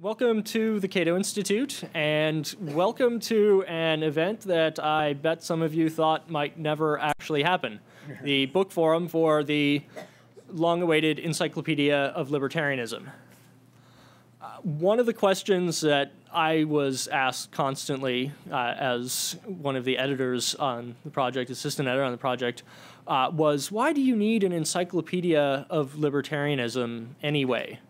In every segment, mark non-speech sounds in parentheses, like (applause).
Welcome to the Cato Institute, and welcome to an event that I bet some of you thought might never actually happen the book forum for the long awaited Encyclopedia of Libertarianism. Uh, one of the questions that I was asked constantly uh, as one of the editors on the project, assistant editor on the project, uh, was why do you need an encyclopedia of libertarianism anyway?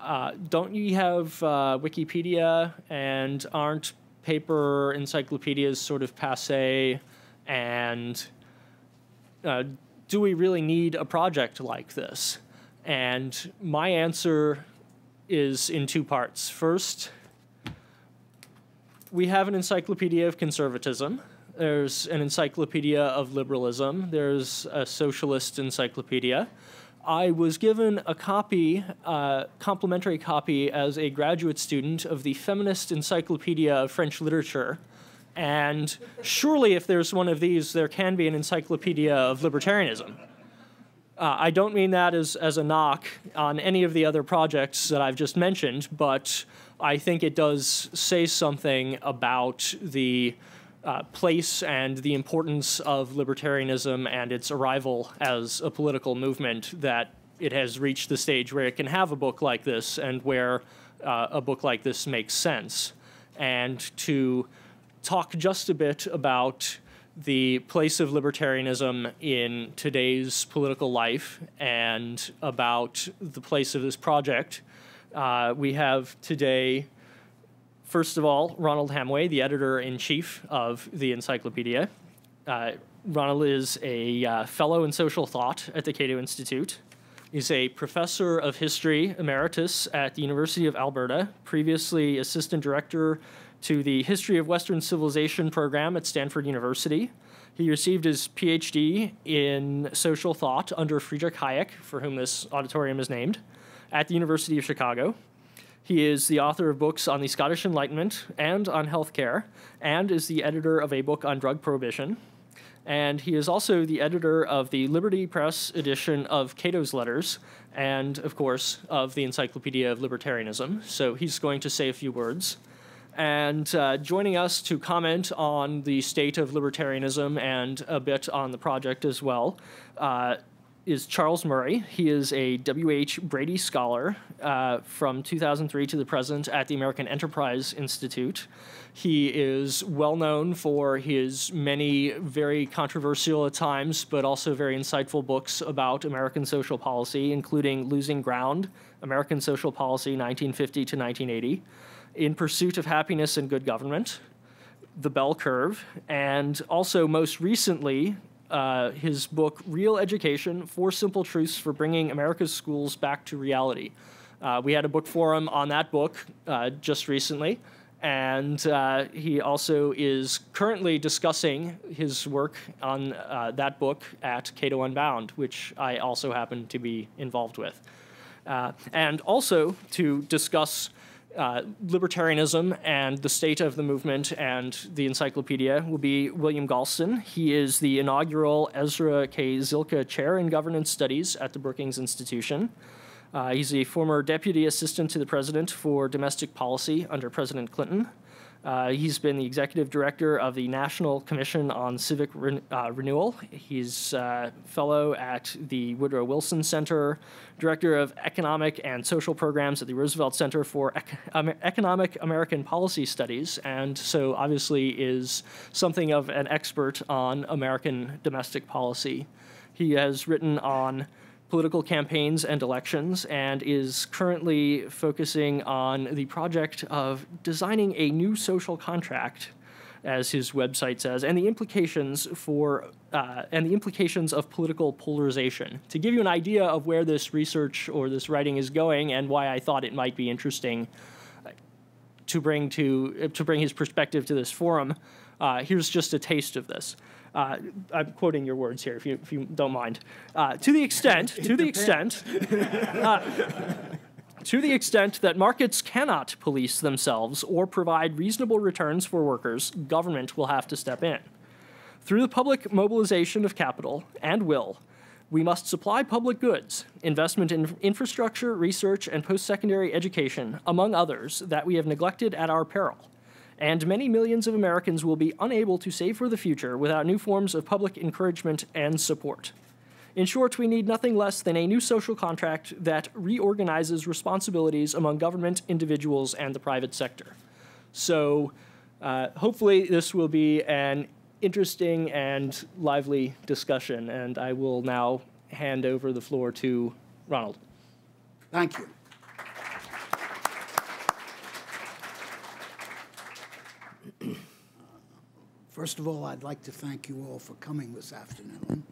Uh, don't you have uh, Wikipedia and aren't paper encyclopedias sort of passe? And uh, do we really need a project like this? And my answer is in two parts. First, we have an encyclopedia of conservatism. There's an encyclopedia of liberalism. There's a socialist encyclopedia. I was given a copy, uh, complimentary copy, as a graduate student of the Feminist Encyclopedia of French Literature. And surely, if there's one of these, there can be an encyclopedia of libertarianism. Uh, I don't mean that as, as a knock on any of the other projects that I've just mentioned, but I think it does say something about the uh, place and the importance of libertarianism and its arrival as a political movement that it has reached the stage where it can have a book like this and where uh, a book like this makes sense. And to talk just a bit about the place of libertarianism in today's political life and about the place of this project, uh, we have today First of all, Ronald Hamowy, the editor in chief of the encyclopedia. Uh, Ronald is a uh, fellow in social thought at the Cato Institute. He's a professor of history emeritus at the University of Alberta, previously assistant director to the History of Western Civilization program at Stanford University. He received his PhD in social thought under Friedrich Hayek, for whom this auditorium is named, at the University of Chicago. He is the author of books on the Scottish Enlightenment and on healthcare, and is the editor of a book on drug prohibition. And he is also the editor of the Liberty Press edition of Cato's Letters, and of course, of the Encyclopedia of Libertarianism. So he's going to say a few words. And uh, joining us to comment on the state of libertarianism and a bit on the project as well uh, is Charles Murray. He is a W.H. Brady Scholar uh, from 2003 to the present at the American Enterprise Institute. He is well known for his many very controversial at times, but also very insightful books about American social policy, including Losing Ground, American Social Policy 1950 to 1980, In Pursuit of Happiness and Good Government, The Bell Curve, and also most recently, uh, his book, Real Education Four Simple Truths for Bringing America's Schools Back to Reality. Uh, we had a book forum on that book uh, just recently, and uh, he also is currently discussing his work on uh, that book at Cato Unbound, which I also happen to be involved with. Uh, and also to discuss uh, libertarianism and the state of the movement and the encyclopedia will be William Galston. He is the inaugural Ezra K. Zilkha Chair in Governance Studies at the Brookings Institution. Uh, he's a former deputy assistant to the president for domestic policy under President Clinton. Uh, he's been the executive director of the National Commission on Civic Re uh, Renewal. He's a uh, fellow at the Woodrow Wilson Center, director of economic and social programs at the Roosevelt Center for Ec Economic American Policy Studies, and so obviously is something of an expert on American domestic policy. He has written on political campaigns and elections and is currently focusing on the project of designing a new social contract as his website says, and the implications for uh, and the implications of political polarization. To give you an idea of where this research or this writing is going, and why I thought it might be interesting uh, to bring to to bring his perspective to this forum, uh, here's just a taste of this. Uh, I'm quoting your words here, if you, if you don't mind. Uh, to the extent, to the (laughs) extent, uh, to the extent that markets cannot police themselves or provide reasonable returns for workers, government will have to step in. Through the public mobilization of capital and will, We must supply public goods, investment in infrastructure, research, and post secondary education, among others, that we have neglected at our peril. And many millions of Americans will be unable to save for the future without new forms of public encouragement and support. In short, we need nothing less than a new social contract that reorganizes responsibilities among government, individuals, and the private sector. So, uh, hopefully, this will be an interesting and lively discussion, and I will now hand over the floor to Ronald. Thank you. First of all, I'd like to thank you all for coming this afternoon.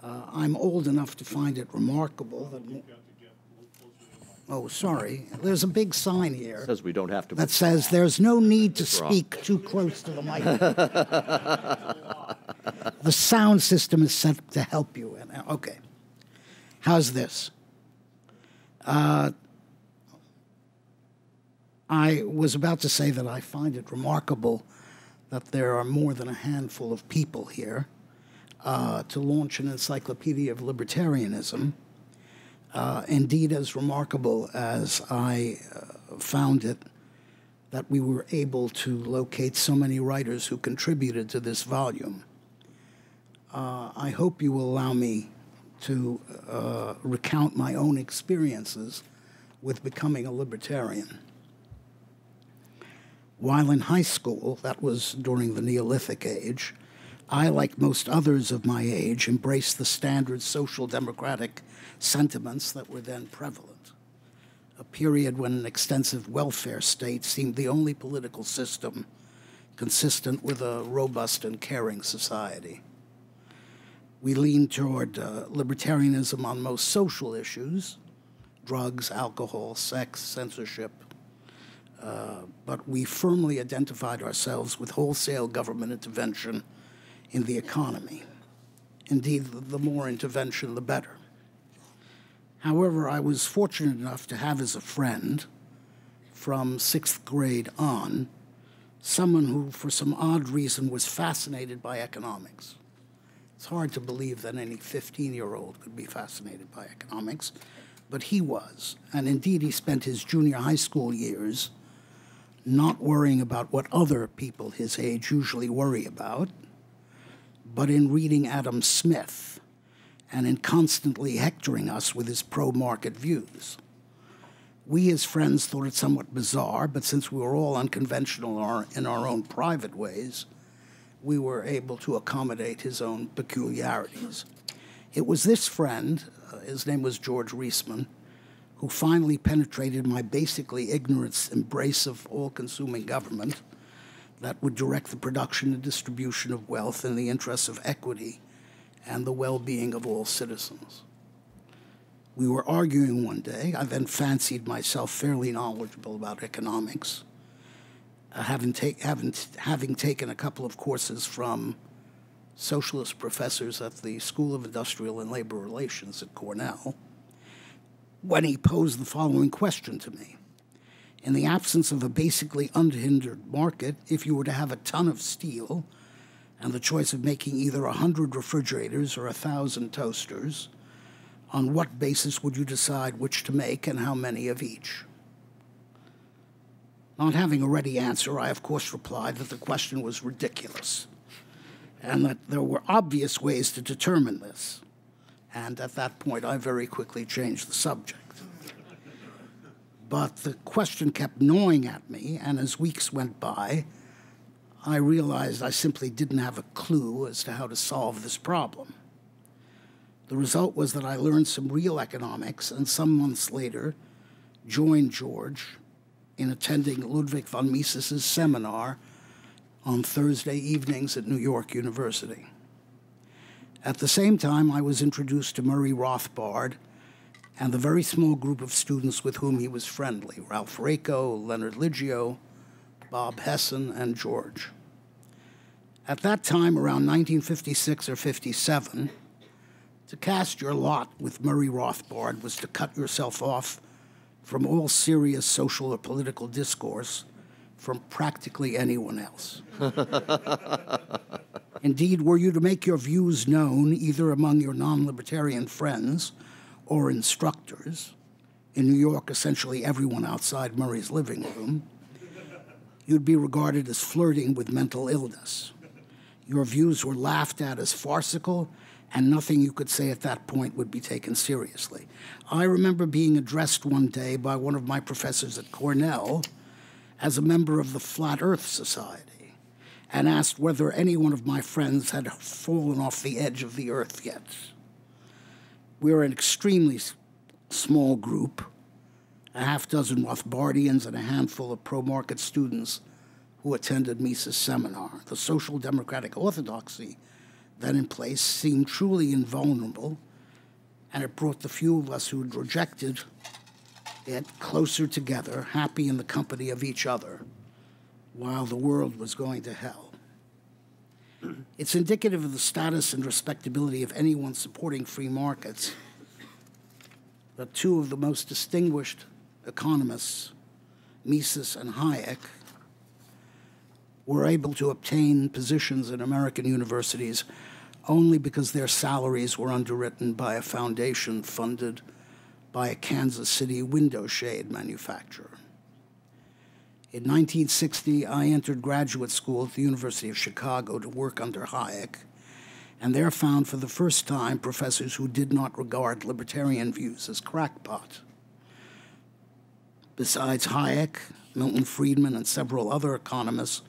Uh, I'm old enough to find it remarkable that. Oh, sorry. There's a big sign here Says we don't have to. that says there's no need to speak too close to the mic. (laughs) the sound system is set to help you. Okay. How's this? Uh, I was about to say that I find it remarkable that there are more than a handful of people here uh, to launch an encyclopedia of libertarianism. Uh, indeed, as remarkable as I uh, found it that we were able to locate so many writers who contributed to this volume. Uh, I hope you will allow me to uh, recount my own experiences with becoming a libertarian. While in high school, that was during the Neolithic age, I, like most others of my age, embraced the standard social democratic sentiments that were then prevalent. A period when an extensive welfare state seemed the only political system consistent with a robust and caring society. We leaned toward uh, libertarianism on most social issues drugs, alcohol, sex, censorship. Uh, but we firmly identified ourselves with wholesale government intervention in the economy. Indeed, the more intervention, the better. However, I was fortunate enough to have as a friend from sixth grade on someone who, for some odd reason, was fascinated by economics. It's hard to believe that any 15 year old could be fascinated by economics, but he was. And indeed, he spent his junior high school years not worrying about what other people his age usually worry about, but in reading Adam Smith and in constantly hectoring us with his pro market views. We, as friends, thought it somewhat bizarre, but since we were all unconventional in our, own private ways, we were able to accommodate his own peculiarities. It was this friend, uh, his name was George Reisman, who finally penetrated my basically ignorant embrace of all consuming government that would direct the production and distribution of wealth in the interests of equity and the well being of all citizens. We were arguing one day. I then fancied myself fairly knowledgeable about economics, uh, having, ta- having, having taken a couple of courses from socialist professors at the School of Industrial and Labor Relations at Cornell when he posed the following question to me. In the absence of a basically unhindered market, if you were to have a ton of steel and the choice of making either 100 refrigerators or 1,000 toasters, on what basis would you decide which to make and how many of each? Not having a ready answer, I of course replied that the question was ridiculous and that there were obvious ways to determine this. And at that point, I very quickly changed the subject. But the question kept gnawing at me, and as weeks went by, I realized I simply didn't have a clue as to how to solve this problem. The result was that I learned some real economics, and some months later, joined George in attending Ludwig von Mises's seminar on Thursday evenings at New York University. At the same time, I was introduced to Murray Rothbard and the very small group of students with whom he was friendly Ralph Raico, Leonard Liggio, Bob Hessen, and George. At that time, around 1956 or 57, to cast your lot with Murray Rothbard was to cut yourself off from all serious social or political discourse from practically anyone else. (laughs) Indeed, were you to make your views known either among your non libertarian friends or instructors, in New York, essentially everyone outside Murray's living room, you'd be regarded as flirting with mental illness. Your views were laughed at as farcical, and nothing you could say at that point would be taken seriously. I remember being addressed one day by one of my professors at Cornell as a member of the Flat Earth Society and asked whether any one of my friends had fallen off the edge of the earth yet. We were an extremely small group, a half dozen Rothbardians and a handful of pro market students who attended Mises' seminar. The social democratic orthodoxy then in place seemed truly invulnerable, and it brought the few of us who had rejected it closer together, happy in the company of each other, while the world was going to hell. It's indicative of the status and respectability of anyone supporting free markets that two of the most distinguished economists, Mises and Hayek, were able to obtain positions in American universities only because their salaries were underwritten by a foundation funded by a Kansas City window shade manufacturer. In 1960, I entered graduate school at the University of Chicago to work under Hayek, and there found for the first time professors who did not regard libertarian views as crackpot. Besides Hayek, Milton Friedman, and several other economists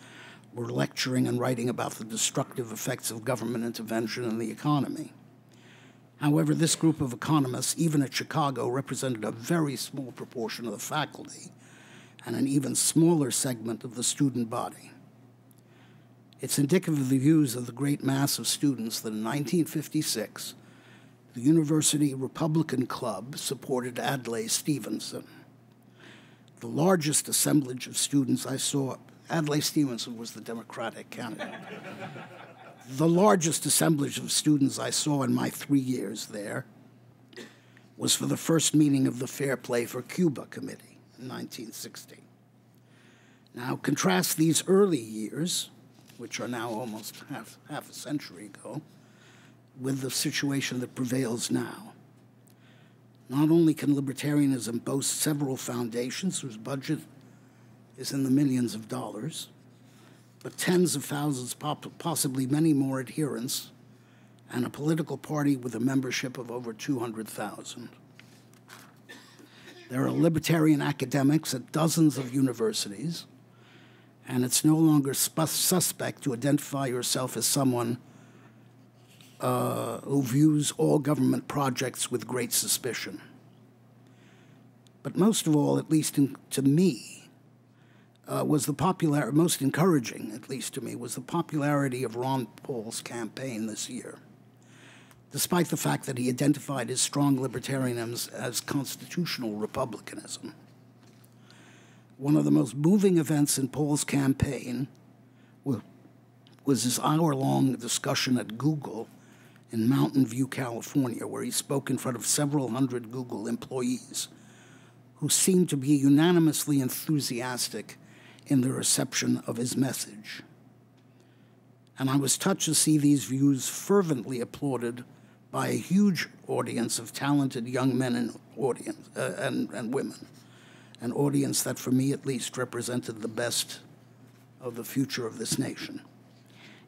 were lecturing and writing about the destructive effects of government intervention in the economy. However, this group of economists, even at Chicago, represented a very small proportion of the faculty and an even smaller segment of the student body. It's indicative of the views of the great mass of students that in 1956, the University Republican Club supported Adlai Stevenson. The largest assemblage of students I saw Adlai Stevenson was the Democratic candidate. The largest assemblage of students I saw in my three years there was for the first meeting of the Fair Play for Cuba Committee in 1960. Now, contrast these early years, which are now almost half, half a century ago, with the situation that prevails now. Not only can libertarianism boast several foundations whose budget is in the millions of dollars, tens of thousands, possibly many more adherents, and a political party with a membership of over 200,000. There are libertarian academics at dozens of universities, and it's no longer suspect to identify yourself as someone uh, who views all government projects with great suspicion. But most of all, at least in, to me, uh, was the popular, most encouraging, at least to me, was the popularity of Ron Paul's campaign this year. Despite the fact that he identified his strong libertarianism as constitutional republicanism. One of the most moving events in Paul's campaign was his hour long discussion at Google in Mountain View, California, where he spoke in front of several hundred Google employees who seemed to be unanimously enthusiastic in the reception of his message. And I was touched to see these views fervently applauded by a huge audience of talented young men and, audience, uh, and, and women, an audience that, for me at least, represented the best of the future of this nation.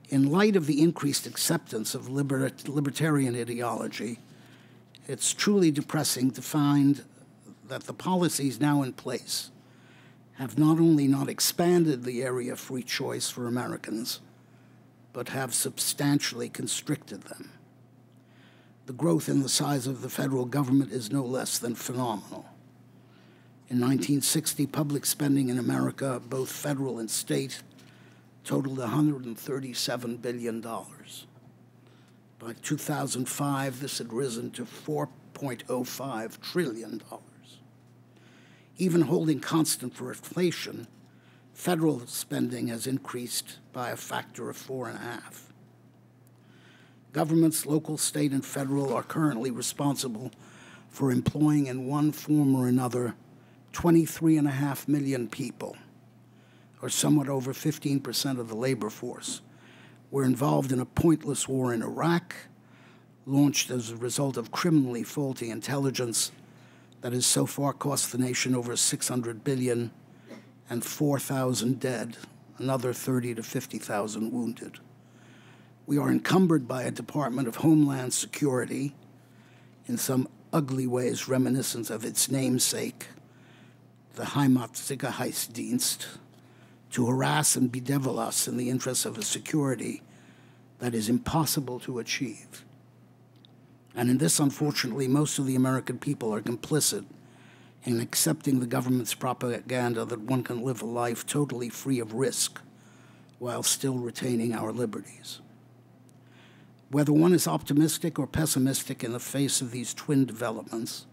In light of the increased acceptance of liber libertarian ideology, it's truly depressing to find that the policies now in place have not only not expanded the area of free choice for Americans, but have substantially constricted them. The growth in the size of the federal government is no less than phenomenal. In 1960, public spending in America, both federal and state, totaled $137 billion. By 2005, this had risen to $4.05 trillion even holding constant for inflation, federal spending has increased by a factor of four and a half. Governments, local, state, and federal, are currently responsible for employing in one form or another 23 and a half million people, or somewhat over 15% of the labor force, We're involved in a pointless war in Iraq, launched as a result of criminally faulty intelligence that has so far cost the nation over 600 billion and 4,000 dead, another 30 to 50,000 wounded. We are encumbered by a Department of Homeland Security, in some ugly ways reminiscent of its namesake, the Heimatsicherheitsdienst, to harass and bedevil us in the interests of a security that is impossible to achieve. And in this, unfortunately, most of the American people are complicit in accepting the government's propaganda that one can live a life totally free of risk while still retaining our liberties. Whether one is optimistic or pessimistic in the face of these twin developments,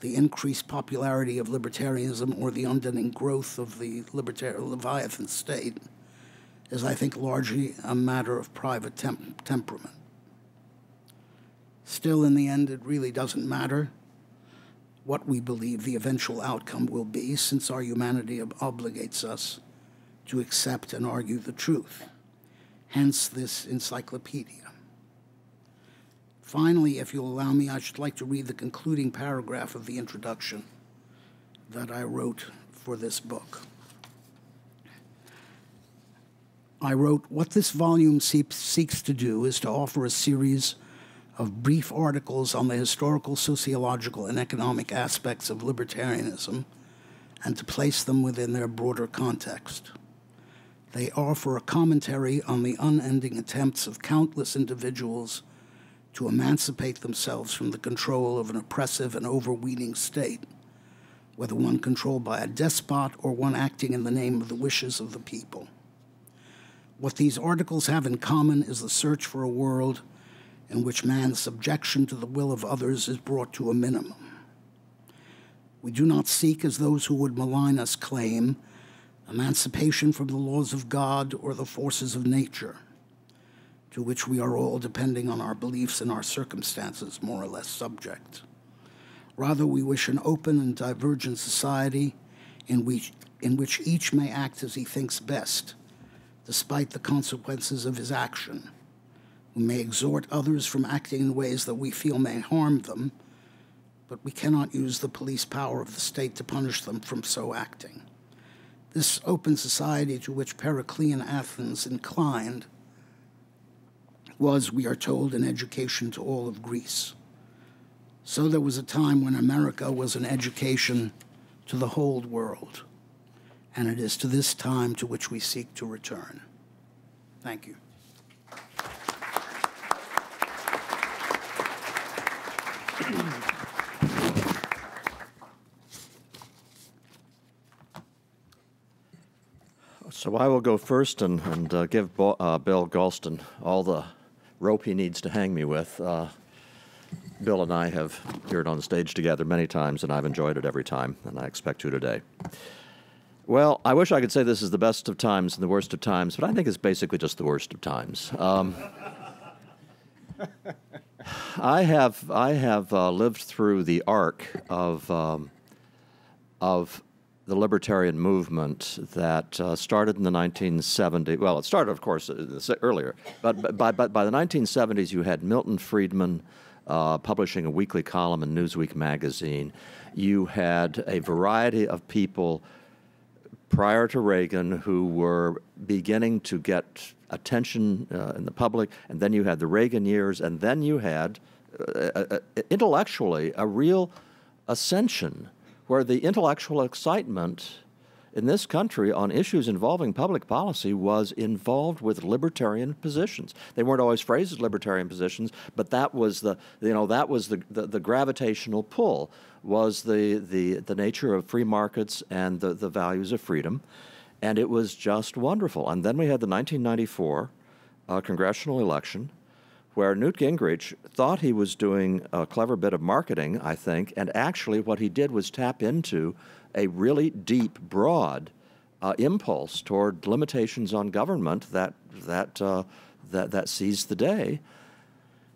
the increased popularity of libertarianism or the unending growth of the libertarian Leviathan state, is, I think, largely a matter of private temp temperament. Still, in the end, it really doesn't matter what we believe the eventual outcome will be, since our humanity obligates us to accept and argue the truth. Hence, this encyclopedia. Finally, if you'll allow me, I should like to read the concluding paragraph of the introduction that I wrote for this book. I wrote, What this volume seeks to do is to offer a series of brief articles on the historical, sociological, and economic aspects of libertarianism and to place them within their broader context. They offer a commentary on the unending attempts of countless individuals to emancipate themselves from the control of an oppressive and overweening state, whether one controlled by a despot or one acting in the name of the wishes of the people. What these articles have in common is the search for a world in which man's subjection to the will of others is brought to a minimum. We do not seek, as those who would malign us claim, emancipation from the laws of God or the forces of nature, to which we are all, depending on our beliefs and our circumstances, more or less subject. Rather, we wish an open and divergent society in which, in which each may act as he thinks best, despite the consequences of his action we may exhort others from acting in ways that we feel may harm them, but we cannot use the police power of the state to punish them from so acting. This open society to which Periclean Athens inclined was, we are told, an education to all of Greece. So there was a time when America was an education to the whole world, and it is to this time to which we seek to return. Thank you. (clears throat) So I will go first and, and uh, give Bo, uh, Bill Galston all the rope he needs to hang me with. Uh, Bill and I have appeared on stage together many times, and I've enjoyed it every time, and I expect to today. Well, I wish I could say this is the best of times and the worst of times, but I think it's basically just the worst of times. Um, I have I have uh, lived through the arc of um, of the libertarian movement that uh, started in the 1970s. Well, it started, of course, earlier, but by, by, by the 1970s, you had Milton Friedman uh, publishing a weekly column in Newsweek magazine. You had a variety of people prior to Reagan who were beginning to get attention uh, in the public, and then you had the Reagan years, and then you had uh, uh, uh, intellectually a real ascension where the intellectual excitement in this country on issues involving public policy was involved with libertarian positions. They weren't always phrased as libertarian positions, but that was the you know that was the, the, the gravitational pull was the, the the nature of free markets and the, the values of freedom and it was just wonderful. And then we had the 1994 uh, congressional election, where Newt Gingrich thought he was doing a clever bit of marketing, I think, and actually what he did was tap into a really deep, broad uh, impulse toward limitations on government that that uh, that that seized the day,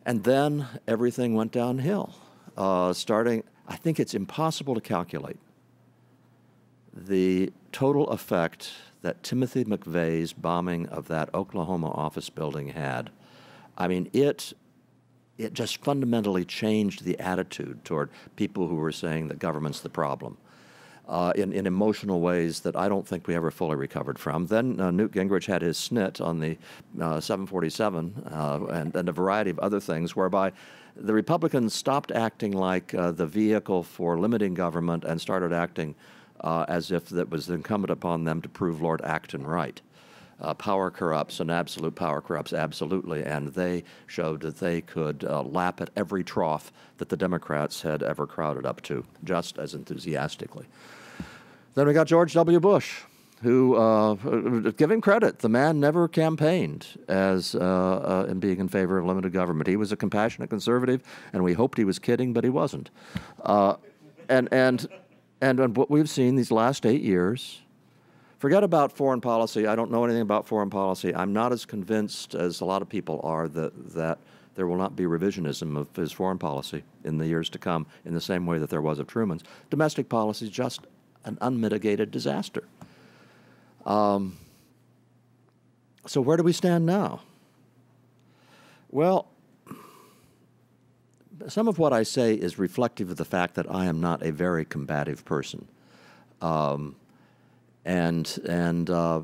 and then everything went downhill. Uh, starting, I think it's impossible to calculate the total effect that Timothy McVeigh's bombing of that Oklahoma office building had, I mean, it it just fundamentally changed the attitude toward people who were saying that government's the problem. Uh, in, in emotional ways that I don't think we ever fully recovered from. Then uh, Newt Gingrich had his snit on the uh, 747 uh, and, and, a variety of other things, whereby the Republicans stopped acting like uh, the vehicle for limiting government and started acting as if it was incumbent upon them to prove Lord Acton right. Uh, power corrupts and absolute power corrupts absolutely, and they showed that they could uh, lap at every trough that the Democrats had ever crowded up to, just as enthusiastically. Then we got George W. Bush, who, uh, give him credit, the man never campaigned as uh, uh, in being in favor of limited government. He was a compassionate conservative, and we hoped he was kidding, but he wasn't. Uh, and and and, and what we've seen these last eight years Forget about foreign policy. I don't know anything about foreign policy. I'm not as convinced as a lot of people are that, that there will not be revisionism of his foreign policy in the years to come in the same way that there was of Truman's. Domestic policy is just an unmitigated disaster. Um, so, where do we stand now? Well, some of what I say is reflective of the fact that I am not a very combative person. Um, and and uh,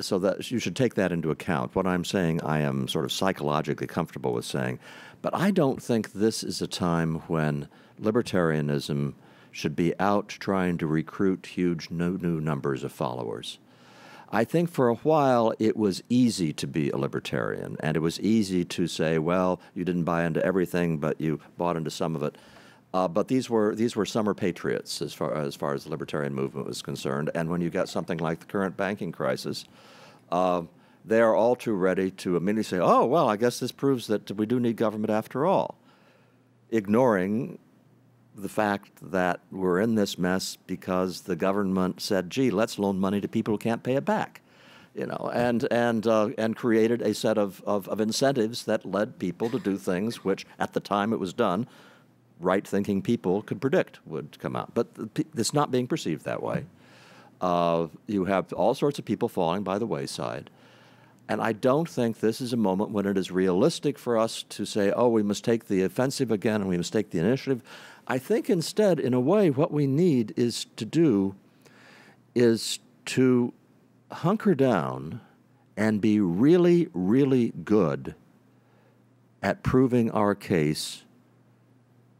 so that you should take that into account. What I'm saying, I am sort of psychologically comfortable with saying, but I don't think this is a time when libertarianism should be out trying to recruit huge new, new numbers of followers. I think for a while it was easy to be a libertarian, and it was easy to say, well, you didn't buy into everything, but you bought into some of it. Uh, but these were these were summer patriots as far as far as the libertarian movement was concerned. And when you get something like the current banking crisis, uh, they are all too ready to immediately say, "Oh, well, I guess this proves that we do need government after all," ignoring the fact that we're in this mess because the government said, "Gee, let's loan money to people who can't pay it back." you know, and and uh, and created a set of, of, of, incentives that led people to do things which, at the time it was done, right thinking people could predict would come out. But it's not being perceived that way. Uh, you have all sorts of people falling by the wayside. And I don't think this is a moment when it is realistic for us to say, oh, we must take the offensive again and we must take the initiative. I think instead, in a way, what we need is to do is to hunker down and be really, really good at proving our case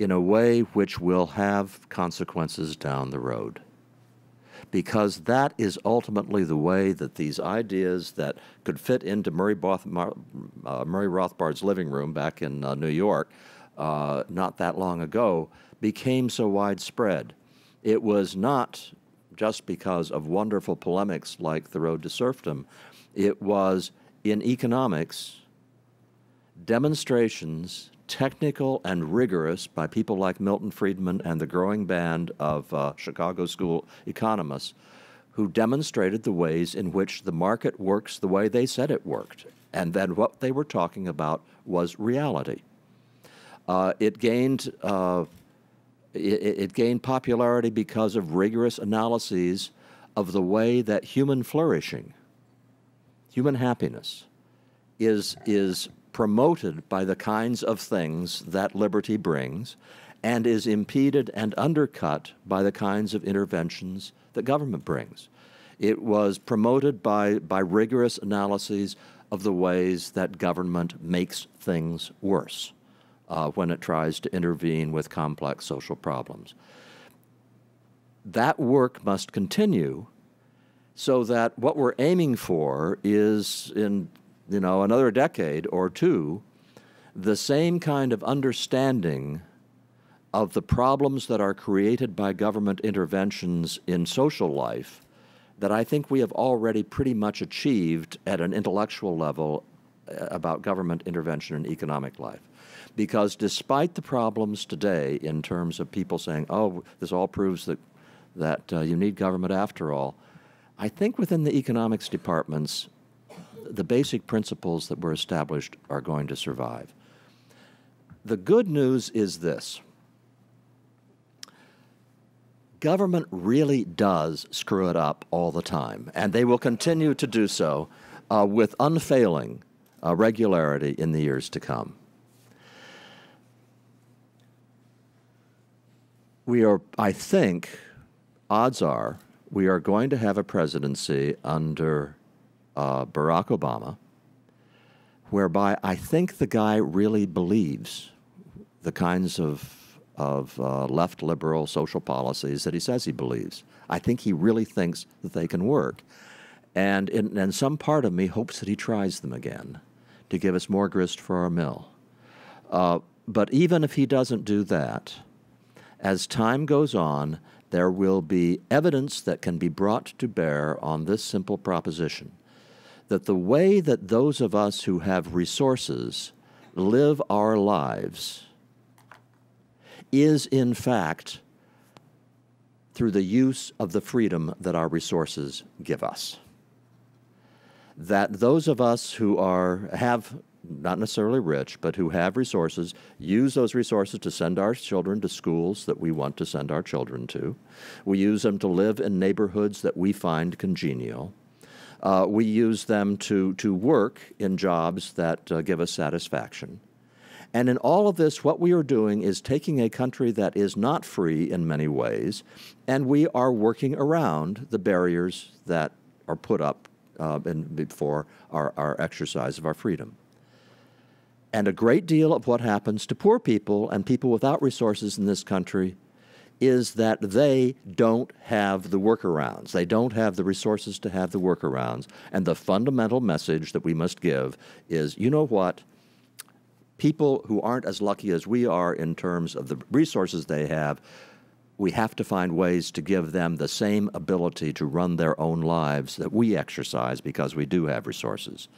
in a way which will have consequences down the road. Because that is ultimately the way that these ideas that could fit into Murray, Both, uh, Murray Rothbard's living room back in uh, New York uh, not that long ago became so widespread. It was not just because of wonderful polemics like The Road to Serfdom, it was in economics demonstrations technical and rigorous by people like Milton Friedman and the growing band of uh, Chicago School economists who demonstrated the ways in which the market works the way they said it worked. And then what they were talking about was reality. Uh, it gained uh, it, it, gained popularity because of rigorous analyses of the way that human flourishing, human happiness, is is promoted by the kinds of things that liberty brings and is impeded and undercut by the kinds of interventions that government brings. It was promoted by, by rigorous analyses of the ways that government makes things worse uh, when it tries to intervene with complex social problems. That work must continue so that what we're aiming for is in you know, another decade or two, the same kind of understanding of the problems that are created by government interventions in social life that I think we have already pretty much achieved at an intellectual level uh, about government intervention in economic life. Because despite the problems today in terms of people saying, oh, this all proves that, that uh, you need government after all, I think within the economics departments, the basic principles that were established are going to survive. The good news is this government really does screw it up all the time, and they will continue to do so uh, with unfailing uh, regularity in the years to come. We are, I think, odds are, we are going to have a presidency under uh, Barack Obama whereby I think the guy really believes the kinds of of uh, left liberal social policies that he says he believes. I think he really thinks that they can work. And, in, and some part of me hopes that he tries them again to give us more grist for our mill. Uh, but even if he doesn't do that, as time goes on, there will be evidence that can be brought to bear on this simple proposition that the way that those of us who have resources live our lives is, in fact, through the use of the freedom that our resources give us. That those of us who are have not necessarily rich, but who have resources, use those resources to send our children to schools that we want to send our children to. We use them to live in neighborhoods that we find congenial. Uh, we use them to, to work in jobs that uh, give us satisfaction. And in all of this, what we are doing is taking a country that is not free in many ways, and we are working around the barriers that are put up uh, in, before our, our exercise of our freedom. And a great deal of what happens to poor people and people without resources in this country is that they don't have the workarounds. They don't have the resources to have the workarounds. And the fundamental message that we must give is you know what? people who aren't as lucky as we are in terms of the resources they have, we have to find ways to give them the same ability to run their own lives that we exercise because we do have resources.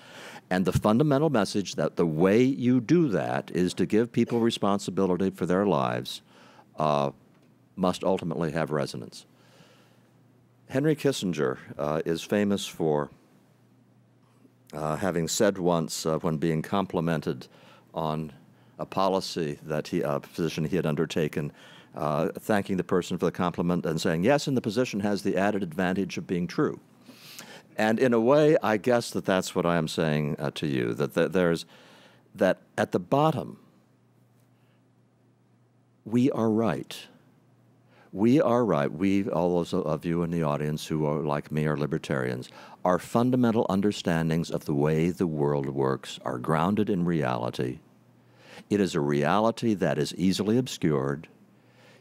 And the fundamental message that the way you do that is to give people responsibility for their lives uh, must ultimately have resonance. Henry Kissinger uh, is famous for uh, having said once uh, when being complimented on a policy that he, a position he had undertaken, uh, thanking the person for the compliment and saying, yes, and the position has the added advantage of being true. And in a way, I guess that that's what I am saying uh, to you, that th- there's, that at the bottom, we are right. We are right. We, all those of you in the audience who are like me, are libertarians. Our fundamental understandings of the way the world works are grounded in reality it is a reality that is easily obscured.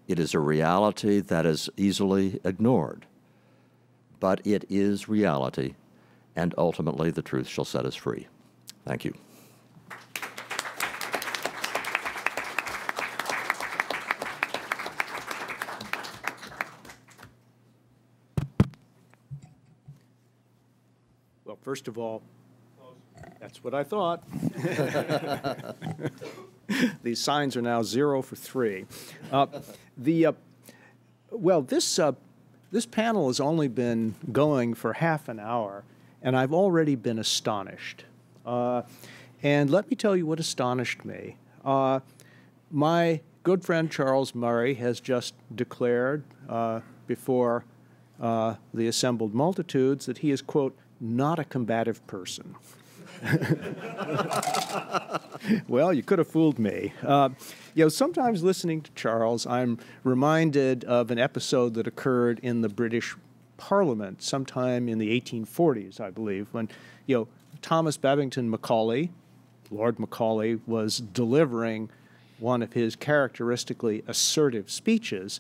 It is a reality that is easily ignored. But it is reality, and ultimately the truth shall set us free. Thank you. Well, first of all, that's what I thought. (laughs) These signs are now zero for three. Uh, the uh, well, this uh, this panel has only been going for half an hour, and I've already been astonished. Uh, and let me tell you what astonished me. Uh, my good friend Charles Murray has just declared uh, before the assembled multitudes that he is quote not a combative person. (laughs) well, you could have fooled me. Uh, you know, sometimes listening to Charles, I'm reminded of an episode that occurred in the British Parliament sometime in the 1840s, I believe, when you know Thomas Babington Macaulay, Lord Macaulay, was delivering one of his characteristically assertive speeches,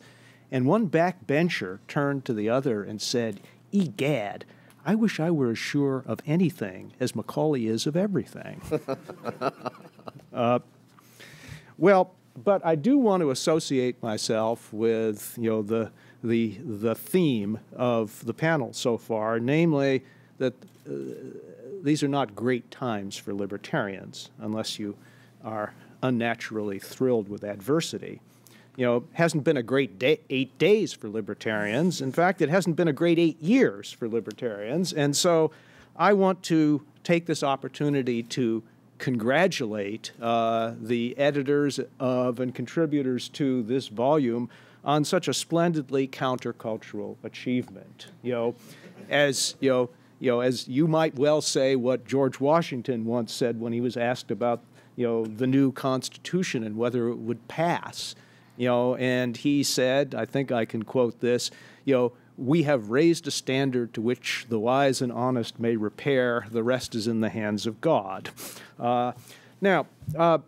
and one backbencher turned to the other and said, "Egad." I wish I were as sure of anything as Macaulay is of everything. (laughs) uh, well, but I do want to associate myself with you know the the the theme of the panel so far, namely that uh, these are not great times for libertarians unless you are unnaturally thrilled with adversity you know, hasn't been a great day, eight days for libertarians. In fact, it hasn't been a great eight years for libertarians. And so I want to take this opportunity to congratulate uh, the editors of and contributors to this volume on such a splendidly countercultural achievement. You know, as you know, you know, as you might well say what George Washington once said when he was asked about, you know, the new Constitution and whether it would pass. You know, and he said, I think I can quote this, you know, we have raised a standard to which the wise and honest may repair, the rest is in the hands of God. Uh, now, uh,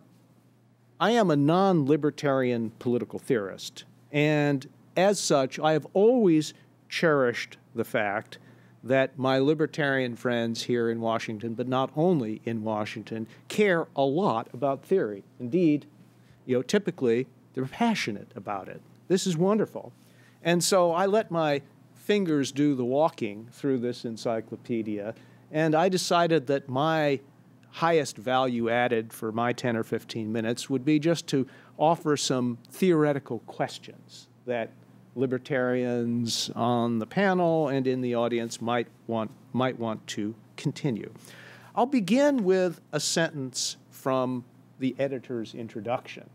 I am a non libertarian political theorist, and as such, I have always cherished the fact that my libertarian friends here in Washington, but not only in Washington, care a lot about theory. Indeed, you know, typically they're passionate about it. This is wonderful. And so I let my fingers do the walking through this encyclopedia, and I decided that my highest value added for my 10 or 15 minutes would be just to offer some theoretical questions that libertarians on the panel and in the audience might want, might want to continue. I'll begin with a sentence from the editor's introduction,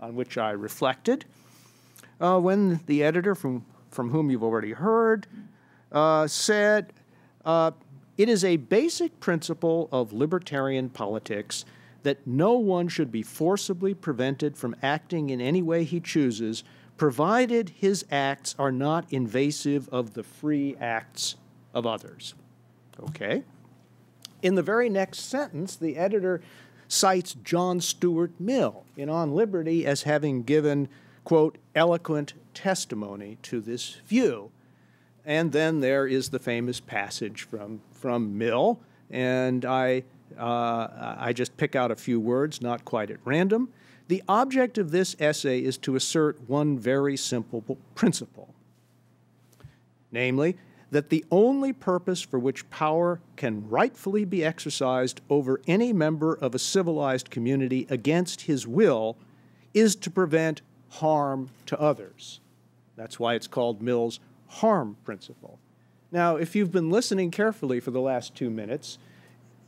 on which I reflected. Uh, when the editor, from, from whom you've already heard, uh, said, uh, It is a basic principle of libertarian politics that no one should be forcibly prevented from acting in any way he chooses provided his acts are not invasive of the free acts of others. Okay? In the very next sentence, the editor cites John Stuart Mill in On Liberty as having given, quote, eloquent testimony to this view. And then there is the famous passage from, from Mill, and I, uh, I just pick out a few words, not quite at random. The object of this essay is to assert one very simple principle namely, that the only purpose for which power can rightfully be exercised over any member of a civilized community against his will is to prevent harm to others. That's why it's called Mill's harm principle. Now, if you've been listening carefully for the last two minutes,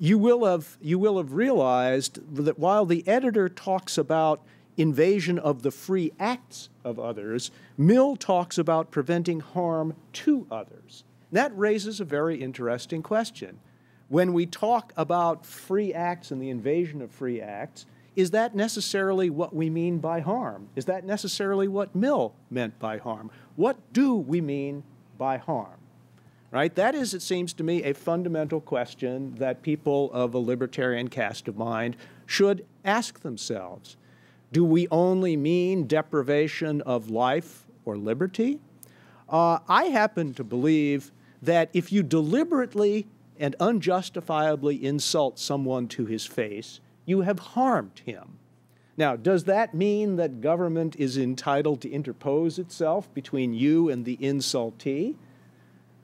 you will have you will have realized that while the editor talks about invasion of the free acts of others, Mill talks about preventing harm to others. That raises a very interesting question. When we talk about free acts and the invasion of free acts, is that necessarily what we mean by harm? Is that necessarily what Mill meant by harm? What do we mean by harm? right? That is, it seems to me, a fundamental question that people of a libertarian cast of mind should ask themselves. Do we only mean deprivation of life or liberty? Uh, I happen to believe that if you deliberately and unjustifiably insult someone to his face, you have harmed him. Now, does that mean that government is entitled to interpose itself between you and the insultee?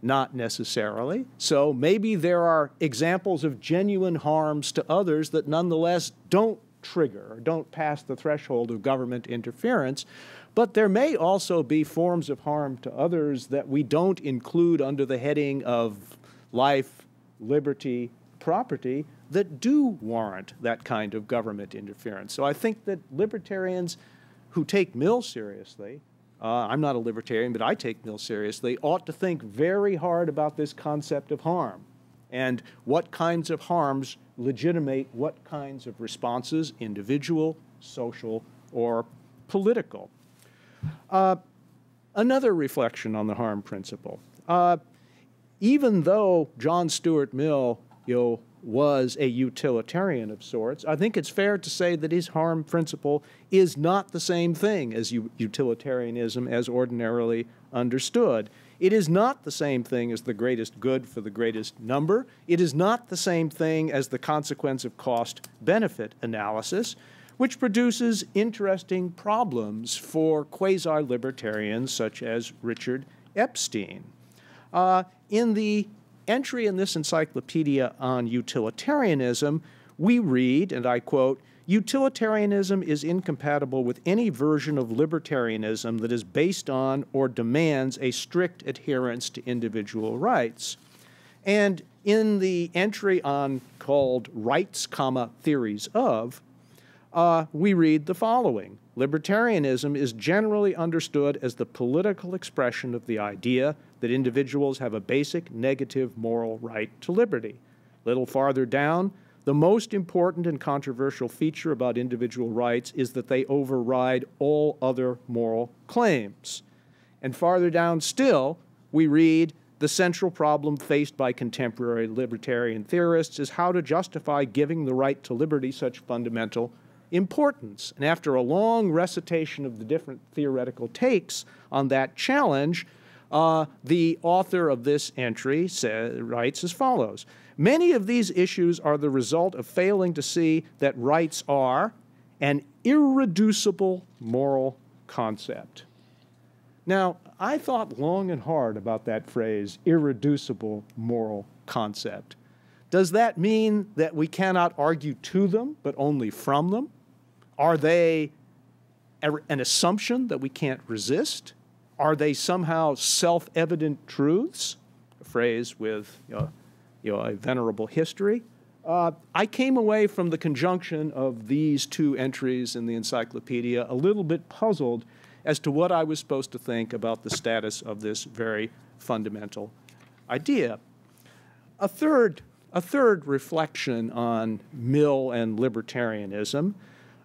Not necessarily. So maybe there are examples of genuine harms to others that nonetheless don't trigger or don't pass the threshold of government interference. But there may also be forms of harm to others that we don't include under the heading of life, liberty, property that do warrant that kind of government interference. So I think that libertarians who take Mill seriously uh, I'm not a libertarian, but I take Mill seriously, ought to think very hard about this concept of harm and what kinds of harms legitimate what kinds of responses, individual, social, or political. Uh, another reflection on the harm principle. Uh, even though John Stuart Mill you know, was a utilitarian of sorts, I think it's fair to say that his harm principle is not the same thing as utilitarianism as ordinarily understood. It is not the same thing as the greatest good for the greatest number. It is not the same thing as the consequence of cost benefit analysis, which produces interesting problems for quasi libertarians such as Richard Epstein. Uh, in the entry in this encyclopedia on utilitarianism, we read, and I quote, Utilitarianism is incompatible with any version of libertarianism that is based on or demands a strict adherence to individual rights. And in the entry on called Rights, comma, Theories of, uh, we read the following Libertarianism is generally understood as the political expression of the idea that individuals have a basic negative moral right to liberty. Little farther down, the most important and controversial feature about individual rights is that they override all other moral claims. And farther down still, we read the central problem faced by contemporary libertarian theorists is how to justify giving the right to liberty such fundamental importance. And after a long recitation of the different theoretical takes on that challenge, uh, the author of this entry writes as follows Many of these issues are the result of failing to see that rights are an irreducible moral concept. Now, I thought long and hard about that phrase, irreducible moral concept. Does that mean that we cannot argue to them, but only from them? Are they an assumption that we can't resist? Are they somehow self evident truths? A phrase with you know, you know, a venerable history. Uh, I came away from the conjunction of these two entries in the encyclopedia a little bit puzzled as to what I was supposed to think about the status of this very fundamental idea. A third, a third reflection on Mill and libertarianism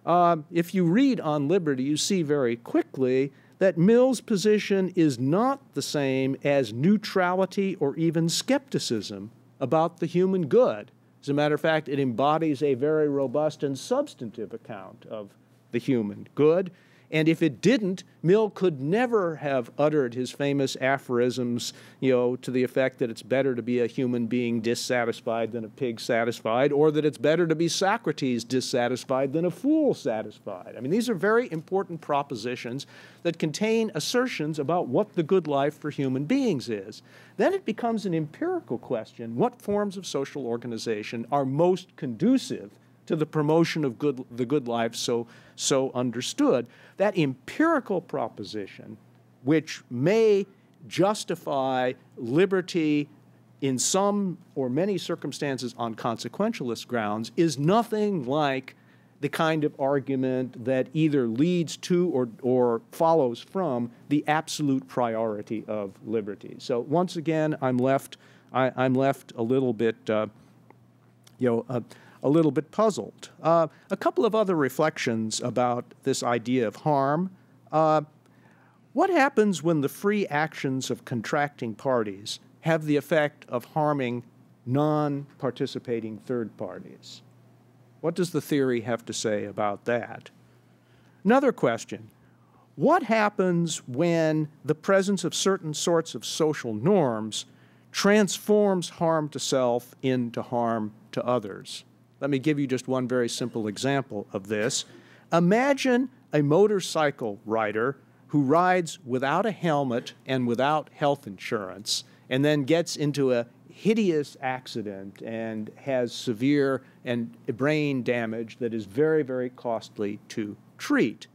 uh, if you read on liberty, you see very quickly that Mill's position is not the same as neutrality or even skepticism about the human good. As a matter of fact, it embodies a very robust and substantive account of the human good and if it didn't, Mill could never have uttered his famous aphorisms, you know, to the effect that it's better to be a human being dissatisfied than a pig satisfied, or that it's better to be Socrates dissatisfied than a fool satisfied. I mean, these are very important propositions that contain assertions about what the good life for human beings is. Then it becomes an empirical question what forms of social organization are most conducive to the promotion of good, the good life so, so understood. That empirical proposition, which may justify liberty in some or many circumstances on consequentialist grounds, is nothing like the kind of argument that either leads to or, or follows from the absolute priority of liberty. So once again, I'm left, I, am left a little bit, uh, you know, uh, a little bit puzzled. Uh, a couple of other reflections about this idea of harm. Uh, what happens when the free actions of contracting parties have the effect of harming non participating third parties? What does the theory have to say about that? Another question What happens when the presence of certain sorts of social norms transforms harm to self into harm to others? Let me give you just one very simple example of this. Imagine a motorcycle rider who rides without a helmet and without health insurance and then gets into a hideous accident and has severe and brain damage that is very, very costly to treat.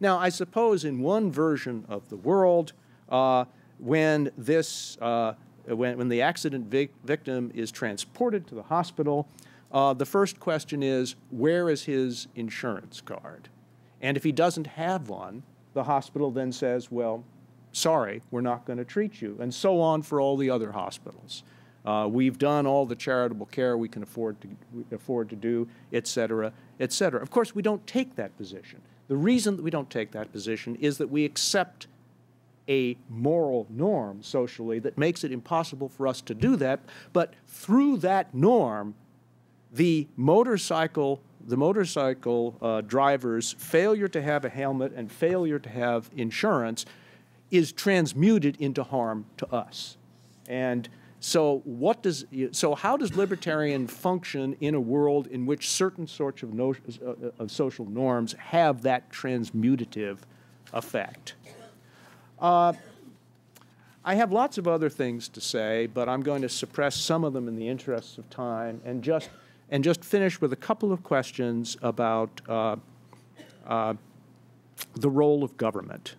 Now, I suppose in one version of the world, uh, when this uh, when, when the accident vic victim is transported to the hospital, uh, the first question is where is his insurance card? And if he doesn't have one, the hospital then says, well, sorry, we're not going to treat you, and so on for all the other hospitals. Uh, we've done all the charitable care we can afford to, afford to do, et cetera, et cetera. Of course, we don't take that position. The reason that we don't take that position is that we accept a moral norm socially that makes it impossible for us to do that, but through that norm, the motorcycle the motorcycle uh, driver's failure to have a helmet and failure to have insurance is transmuted into harm to us. And so what does so how does libertarian function in a world in which certain sorts of, no, uh, of social norms have that transmutative effect? Uh, I have lots of other things to say, but I'm going to suppress some of them in the interests of time and just and just finish with a couple of questions about uh, uh, the role of government.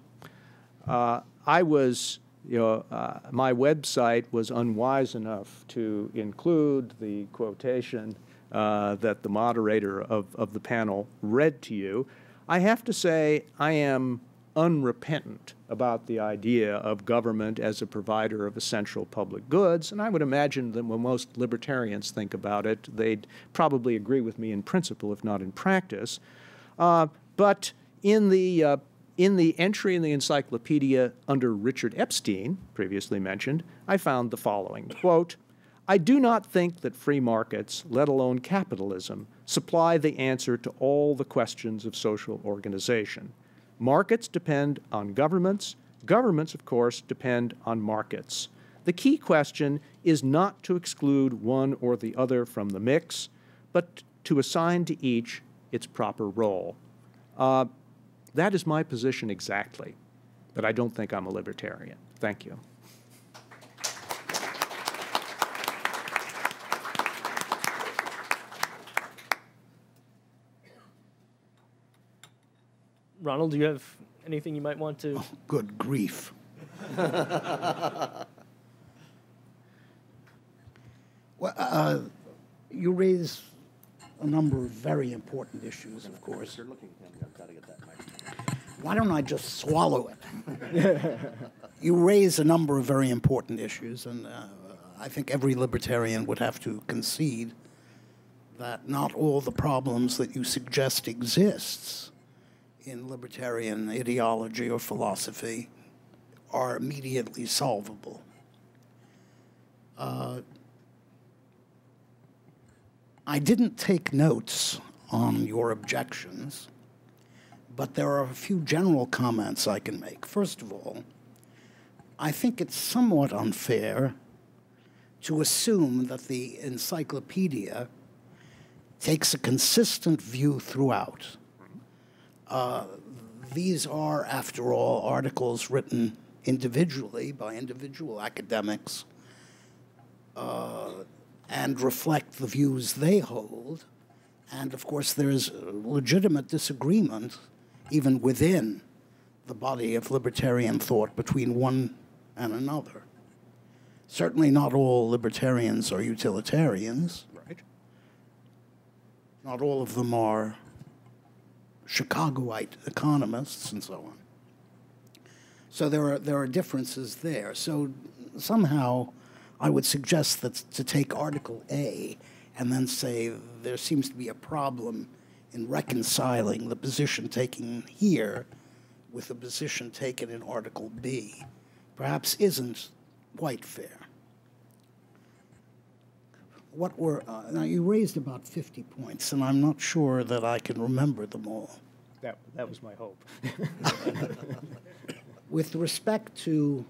Uh, I was, you know, uh, my website was unwise enough to include the quotation uh, that the moderator of, of the panel read to you, I have to say I am unrepentant about the idea of government as a provider of essential public goods. And I would imagine that when most libertarians think about it, they'd probably agree with me in principle, if not in practice. Uh, but in the, uh, in the entry in the encyclopedia under Richard Epstein, previously mentioned, I found the following quote, I do not think that free markets, let alone capitalism, supply the answer to all the questions of social organization. Markets depend on governments. Governments, of course, depend on markets. The key question is not to exclude one or the other from the mix, but to assign to each its proper role. Uh, that is my position exactly, but I don't think I'm a libertarian. Thank you. Ronald, do you have anything you might want to? Oh, good grief. (laughs) well, uh, you raise a number of very important issues, of course. Why don't I just swallow it? (laughs) you raise a number of very important issues, and uh, I think every libertarian would have to concede that not all the problems that you suggest exists in libertarian ideology or philosophy are immediately solvable. Uh, I didn't take notes on your objections, but there are a few general comments I can make. First of all, I think it's somewhat unfair to assume that the encyclopedia takes a consistent view throughout uh, these are, after all, articles written individually by individual academics uh, and reflect the views they hold. And of course, there's legitimate disagreement even within the body of libertarian thought between one and another. Certainly, not all libertarians are utilitarians. Right. Not all of them are Chicagoite economists and so on. So there are, there are differences there. So somehow I would suggest that to take Article A and then say there seems to be a problem in reconciling the position taken here with the position taken in Article B perhaps isn't quite fair. What were, uh, now you raised about 50 points, and I'm not sure that I can remember them all. That, that was my hope. (laughs) With respect to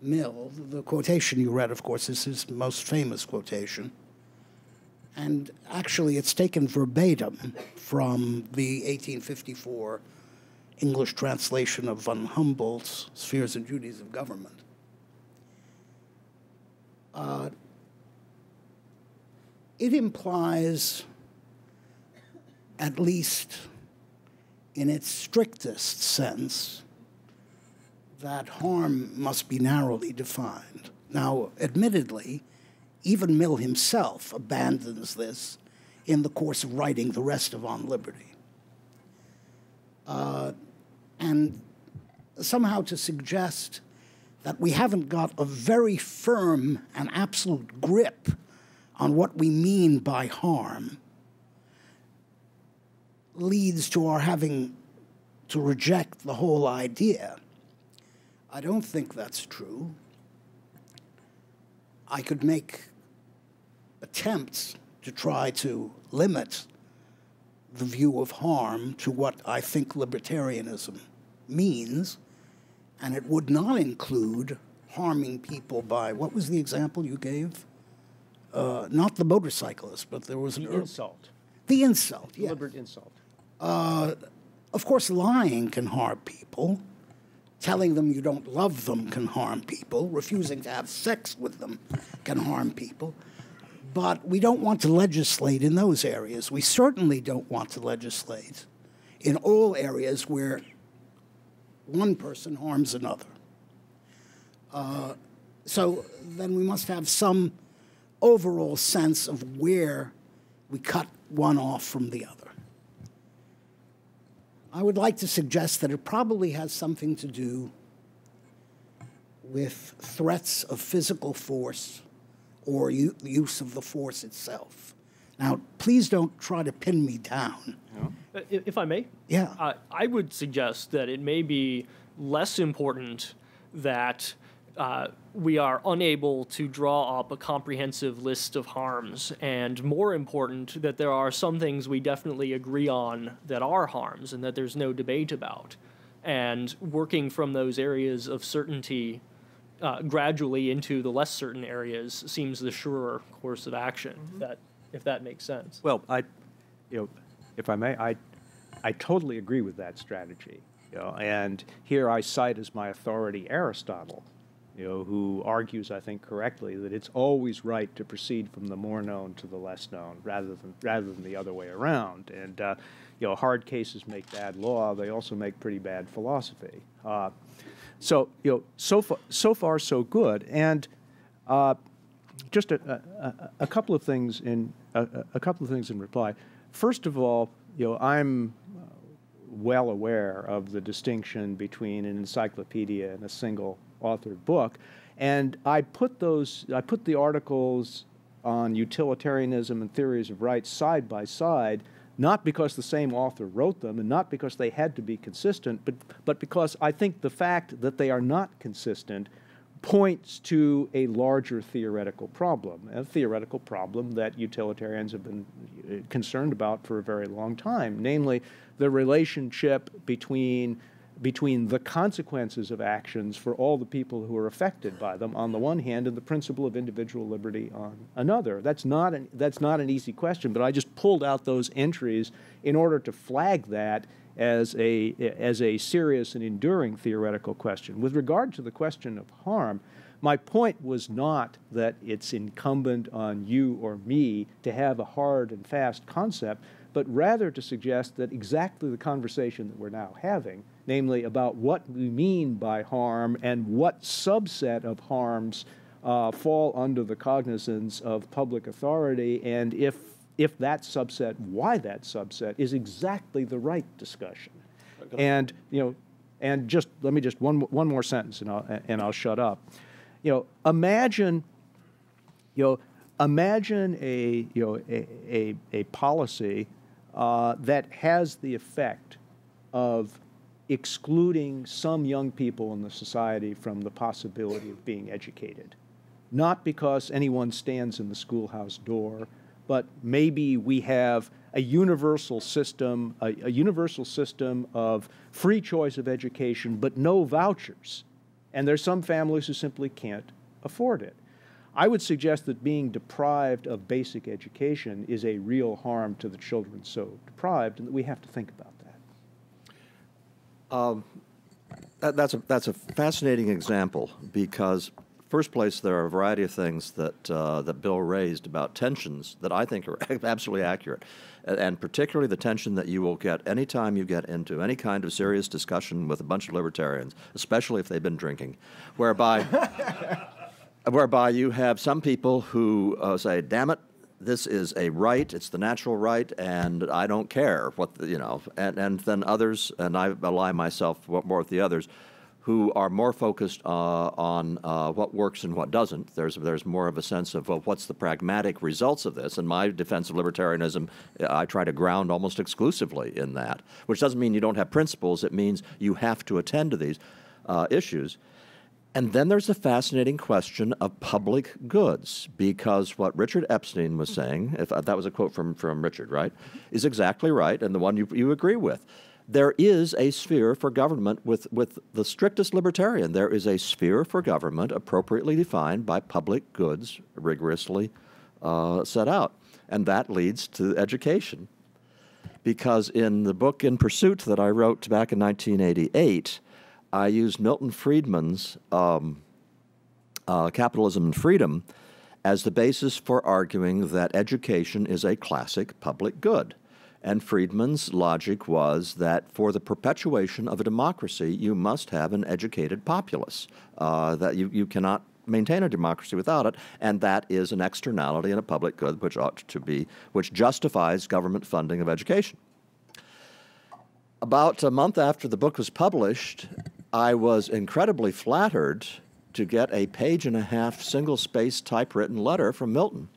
Mill, the quotation you read, of course, is his most famous quotation. And actually, it's taken verbatim from the 1854 English translation of von Humboldt's Spheres and Duties of Government. Uh, it implies at least in its strictest sense, that harm must be narrowly defined. Now, admittedly, even Mill himself abandons this in the course of writing the rest of On Liberty. Uh, and somehow to suggest that we haven't got a very firm and absolute grip on what we mean by harm leads to our having to reject the whole idea. I don't think that's true. I could make attempts to try to limit the view of harm to what I think libertarianism means, and it would not include harming people by what was the example you gave? Uh, not the motorcyclist, but there was the an insult. The insult, yes. Deliberate insult. Uh, of course, lying can harm people. Telling them you don't love them can harm people. Refusing to have sex with them can harm people. But we don't want to legislate in those areas. We certainly don't want to legislate in all areas where one person harms another. Uh, so then we must have some overall sense of where we cut one off from the other. I would like to suggest that it probably has something to do with threats of physical force or u- use of the force itself. Now, please don't try to pin me down. I- If I may? Yeah. Uh, I would suggest that it may be less important that uh, we are unable to draw up a comprehensive list of harms, and more important, that there are some things we definitely agree on that are harms and that there's no debate about. And working from those areas of certainty uh, gradually into the less certain areas seems the surer course of action, if that, if that makes sense. Well, I, you know, if I may, I, I totally agree with that strategy. You know, and here I cite as my authority Aristotle, you know, who argues, I think correctly, that it's always right to proceed from the more known to the less known, rather than rather than the other way around. And uh, you know, hard cases make bad law; they also make pretty bad philosophy. Uh, so you know, so far, so far, so good. And uh, just a, a, a couple of things in a, a couple of things in reply. First of all, you know, I'm well aware of the distinction between an encyclopedia and a single authored book, and I put those I put the articles on utilitarianism and theories of rights side by side not because the same author wrote them and not because they had to be consistent, but, but because I think the fact that they are not consistent points to a larger theoretical problem, a theoretical problem that utilitarians have been uh, concerned about for a very long time, namely the relationship between between the consequences of actions for all the people who are affected by them on the one hand and the principle of individual liberty on another. That's not an, that's not an easy question, but I just pulled out those entries in order to flag that as a, as a serious and enduring theoretical question. With regard to the question of harm, my point was not that it's incumbent on you or me to have a hard and fast concept, but rather to suggest that exactly the conversation that we're now having, namely about what we mean by harm and what subset of harms uh, fall under the cognizance of public authority, and if if that subset, why that subset, is exactly the right discussion. And you know, and just let me just one one more sentence, and I'll and I'll shut up. You know, imagine, you know, imagine a you know a a, a policy uh, that has the effect of excluding some young people in the society from the possibility of being educated, not because anyone stands in the schoolhouse door but maybe we have a universal system, a, a, universal system of free choice of education, but no vouchers. And there's some families who simply can't afford it. I would suggest that being deprived of basic education is a real harm to the children so deprived, and that we have to think about. Um, that that's a that's a fascinating example because first place, there are a variety of things that uh, that Bill raised about tensions that I think are (laughs) absolutely accurate, and, particularly the tension that you will get anytime you get into any kind of serious discussion with a bunch of libertarians, especially if they've been drinking, whereby (laughs) whereby you have some people who uh, say, "Damn it." This is a right; it's the natural right, and I don't care what the, you know. And and then others, and I ally myself more with the others, who are more focused uh, on uh, what works and what doesn't. There's there's more of a sense of well, what's the pragmatic results of this. And my defense of libertarianism, I try to ground almost exclusively in that, which doesn't mean you don't have principles. It means you have to attend to these uh, issues. And then there's the fascinating question of public goods, because what Richard Epstein was saying, if uh, that was a quote from, from Richard, right, is exactly right, and the one you, you agree with there is a sphere for government with, with the strictest libertarian. There is a sphere for government appropriately defined by public goods rigorously uh, set out. And that leads to education. Because in the book In Pursuit that I wrote back in 1988, I used Milton Friedman's um, uh, Capitalism and Freedom as the basis for arguing that education is a classic public good. And Friedman's logic was that for the perpetuation of a democracy, you must have an educated populace. Uh, that you, you cannot maintain a democracy without it, and that is an externality and a public good which ought to be, which justifies government funding of education. About a month after the book was published, I was incredibly flattered to get a page and a half single space typewritten letter from Milton.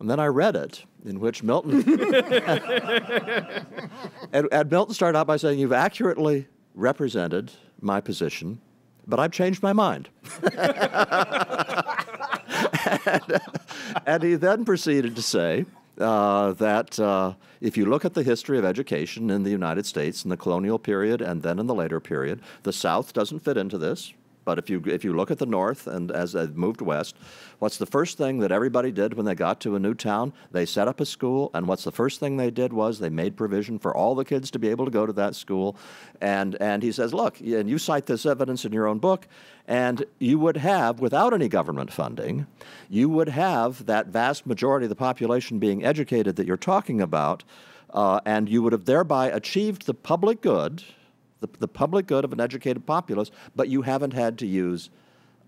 And then I read it, in which Milton (laughs) and, and Milton started out by saying, "You've accurately represented my position, but I've changed my mind." (laughs) and, and, he then proceeded to say uh, that uh, if you look at the history of education in the United States in the colonial period and then in the later period, the South doesn't fit into this. But if you if you look at the North and as they moved west, what's the first thing that everybody did when they got to a new town? They set up a school, and what's the first thing they did was they made provision for all the kids to be able to go to that school. And and he says, look, and you cite this evidence in your own book, and you would have, without any government funding, you would have that vast majority of the population being educated that you're talking about, uh, and you would have thereby achieved the public good the, the public good of an educated populace, but you haven't had to use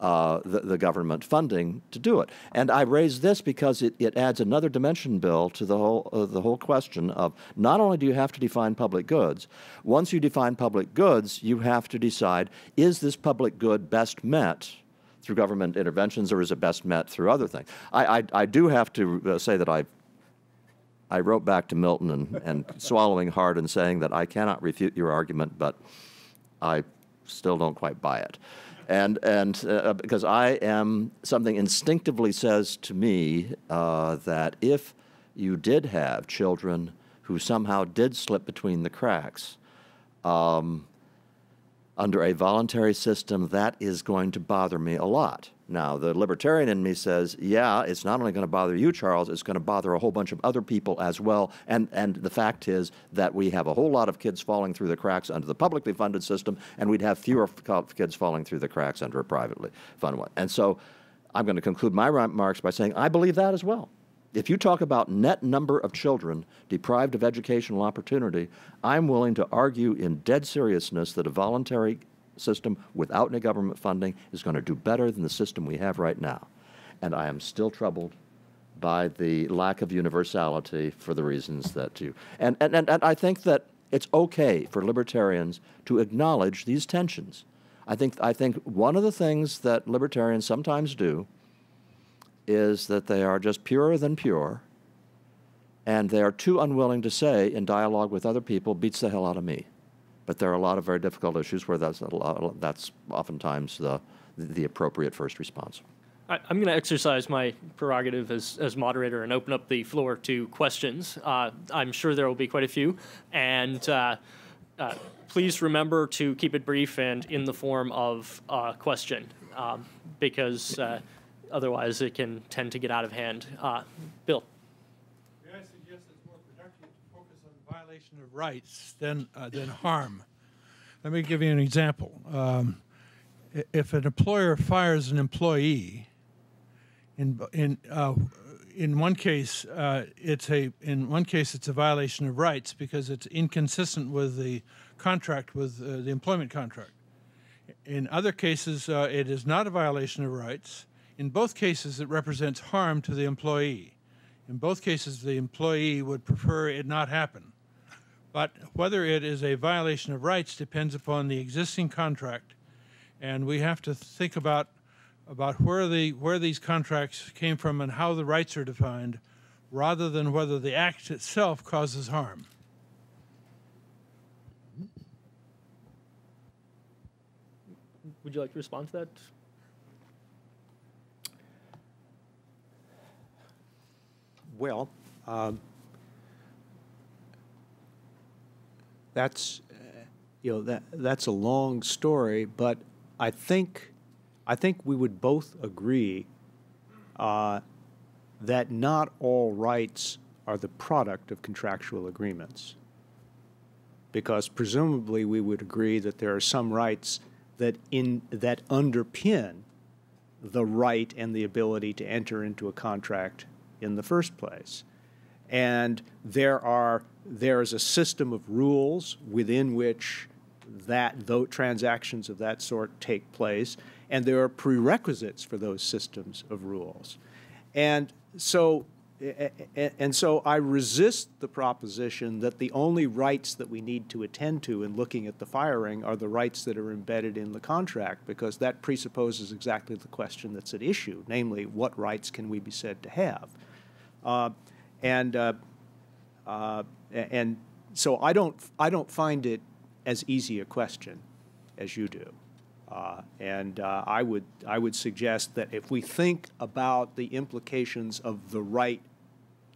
uh, the, the, government funding to do it. And I raise this because it, it adds another dimension, Bill, to the whole, uh, the whole question of not only do you have to define public goods, once you define public goods, you have to decide is this public good best met through government interventions or is it best met through other things? I, I, I do have to uh, say that I I wrote back to Milton and, and swallowing hard and saying that I cannot refute your argument, but I still don't quite buy it. And, and uh, because I am, something instinctively says to me uh, that if you did have children who somehow did slip between the cracks, um, under a voluntary system, that is going to bother me a lot. Now, the libertarian in me says, yeah, it's not only going to bother you, Charles, it's going to bother a whole bunch of other people as well. And, and the fact is that we have a whole lot of kids falling through the cracks under the publicly funded system, and we'd have fewer kids falling through the cracks under a privately funded one. And so I'm going to conclude my remarks by saying I believe that as well. If you talk about net number of children deprived of educational opportunity, I'm willing to argue in dead seriousness that a voluntary system without any government funding is going to do better than the system we have right now. And I am still troubled by the lack of universality for the reasons that you. And, and, and, and I think that it's okay for libertarians to acknowledge these tensions. I think, I think one of the things that libertarians sometimes do is that they are just purer than pure, and they are too unwilling to say in dialogue with other people, beats the hell out of me. But there are a lot of very difficult issues where that's, lot, that's oftentimes the, the appropriate first response. I, am going to exercise my prerogative as, as moderator and open up the floor to questions. Uh, I'm sure there will be quite a few. And uh, uh, please remember to keep it brief and in the form of a question, um, because uh, otherwise it can tend to get out of hand. Uh, Bill. May I suggest it's more productive to focus on violation of rights than, uh, than harm. Let me give you an example. Um, if an employer fires an employee, in in uh, in one case uh, it's a in one case it's a violation of rights because it's inconsistent with the contract with uh, the employment contract. In other cases, uh, it is not a violation of rights. In both cases, it represents harm to the employee. In both cases, the employee would prefer it not happen. But whether it is a violation of rights depends upon the existing contract, and we have to think about about where the where these contracts came from and how the rights are defined, rather than whether the act itself causes harm. Would you like to respond to that? Well, um, that's you know that that's a long story, but I think I think we would both agree uh, that not all rights are the product of contractual agreements, because presumably we would agree that there are some rights that in that underpin the right and the ability to enter into a contract in the first place. And there are there is a system of rules within which that transactions of that sort take place, and there are prerequisites for those systems of rules. And so and so I resist the proposition that the only rights that we need to attend to in looking at the firing are the rights that are embedded in the contract, because that presupposes exactly the question that's at issue, namely, what rights can we be said to have? Uh, and uh, uh, and so I don't I don't find it as easy a question as you do. Uh, and uh, I would I would suggest that if we think about the implications of the right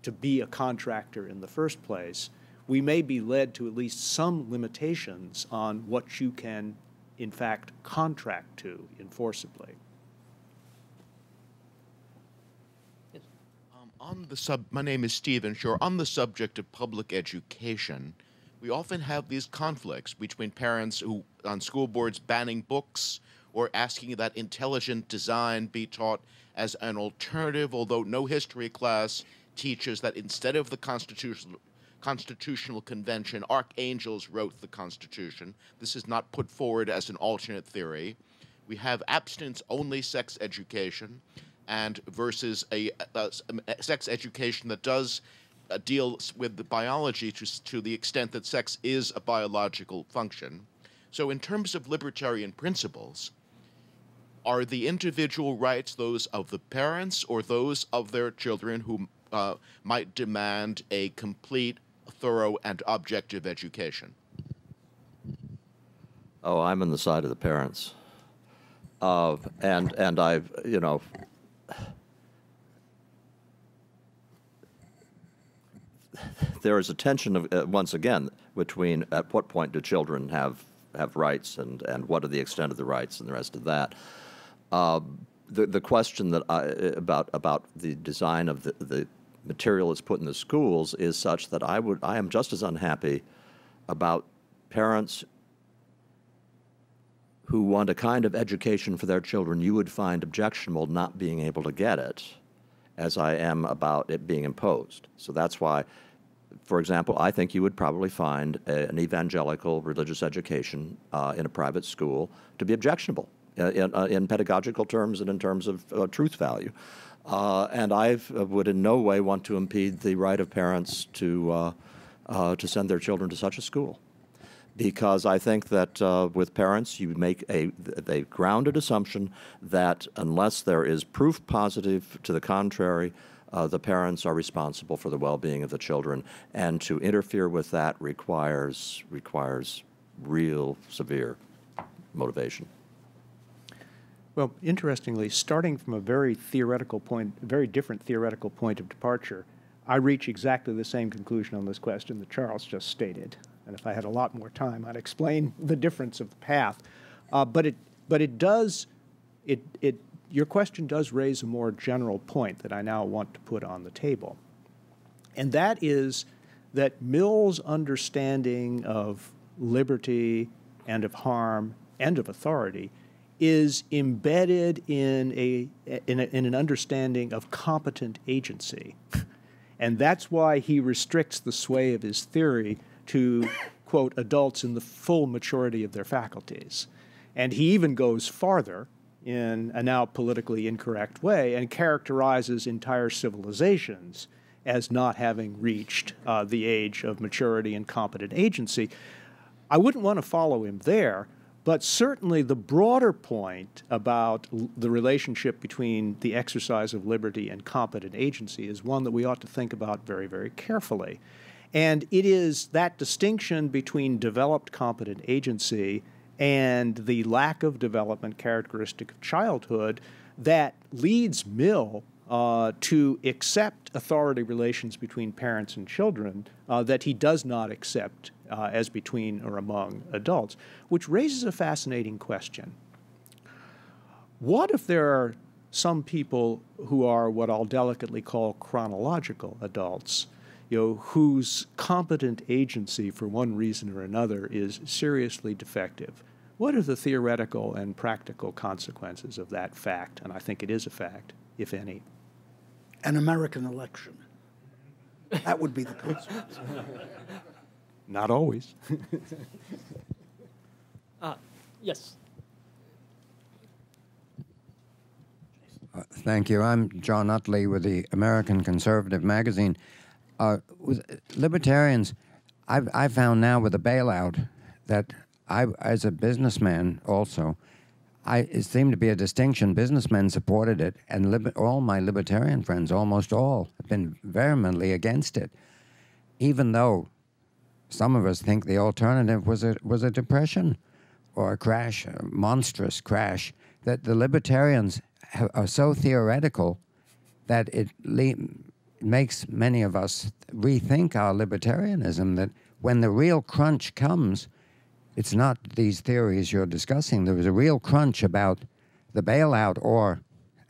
to be a contractor in the first place, we may be led to at least some limitations on what you can, in fact, contract to enforceably. On the sub, my name is Stephen Shore. On the subject of public education, we often have these conflicts between parents who, on school boards, banning books or asking that intelligent design be taught as an alternative, although no history class teaches that instead of the constitutional constitutional convention, archangels wrote the Constitution. This is not put forward as an alternate theory. We have abstinence-only sex education, and versus a, a, a sex education that does uh, deals with the biology to, to the extent that sex is a biological function. So, in terms of libertarian principles, are the individual rights those of the parents or those of their children who uh, might demand a complete, thorough, and objective education? Oh, I'm on the side of the parents. Uh, and and I've you know there is a tension of, uh, once again between at what point do children have have rights and and what are the extent of the rights and the rest of that. Uh, the the question that I, about about the design of the, the material that's put in the schools is such that I would I am just as unhappy about parents who want a kind of education for their children you would find objectionable not being able to get it as I am about it being imposed. So that's why for example, I think you would probably find a, an evangelical religious education uh, in a private school to be objectionable uh, in, uh, in, pedagogical terms and in terms of uh, truth value. Uh, and I would in no way want to impede the right of parents to, to send their children to such a school. Because I think that with parents, you make a, a grounded assumption that unless there is proof positive to the contrary, uh, the parents are responsible for the well-being of the children, and to interfere with that requires requires real severe motivation. Well, interestingly, starting from a very theoretical point, a very different theoretical point of departure, I reach exactly the same conclusion on this question that Charles just stated. And if I had a lot more time, I'd explain the difference of the path. Uh, but it, but it does, it, it your question does raise a more general point that I now want to put on the table. And that is that Mill's understanding of liberty and of harm and of authority is embedded in, a, in, a, in an understanding of competent agency. and that's why he restricts the sway of his theory to, quote, adults in the full maturity of their faculties. And he even goes farther in a now politically incorrect way and characterizes entire civilizations as not having reached uh, the age of maturity and competent agency. I wouldn't want to follow him there, but certainly the broader point about the relationship between the exercise of liberty and competent agency is one that we ought to think about very, very carefully. And it is that distinction between developed competent agency and the lack of development characteristic of childhood that leads Mill uh, to accept authority relations between parents and children uh, that he does not accept uh, as between or among adults, which raises a fascinating question. What if there are some people who are what I'll delicately call chronological adults you know, whose competent agency for one reason or another is seriously defective. What are the theoretical and practical consequences of that fact? And I think it is a fact, if any. An American election. That would be the consequence. Not always. (laughs) uh, yes. Thank you. I'm Jon Utley with the American Conservative Magazine. Uh, with libertarians, I've, I found now with the bailout that I, as a businessman also, I, it seemed to be a distinction. Businessmen supported it, and all my libertarian friends, almost all, have been vehemently against it, even though some of us think the alternative was a, was a depression or a crash, a monstrous crash, that the libertarians are so theoretical that it le- makes many of us rethink our libertarianism that when the real crunch comes, it's not these theories you're discussing. There was a real crunch about the bailout or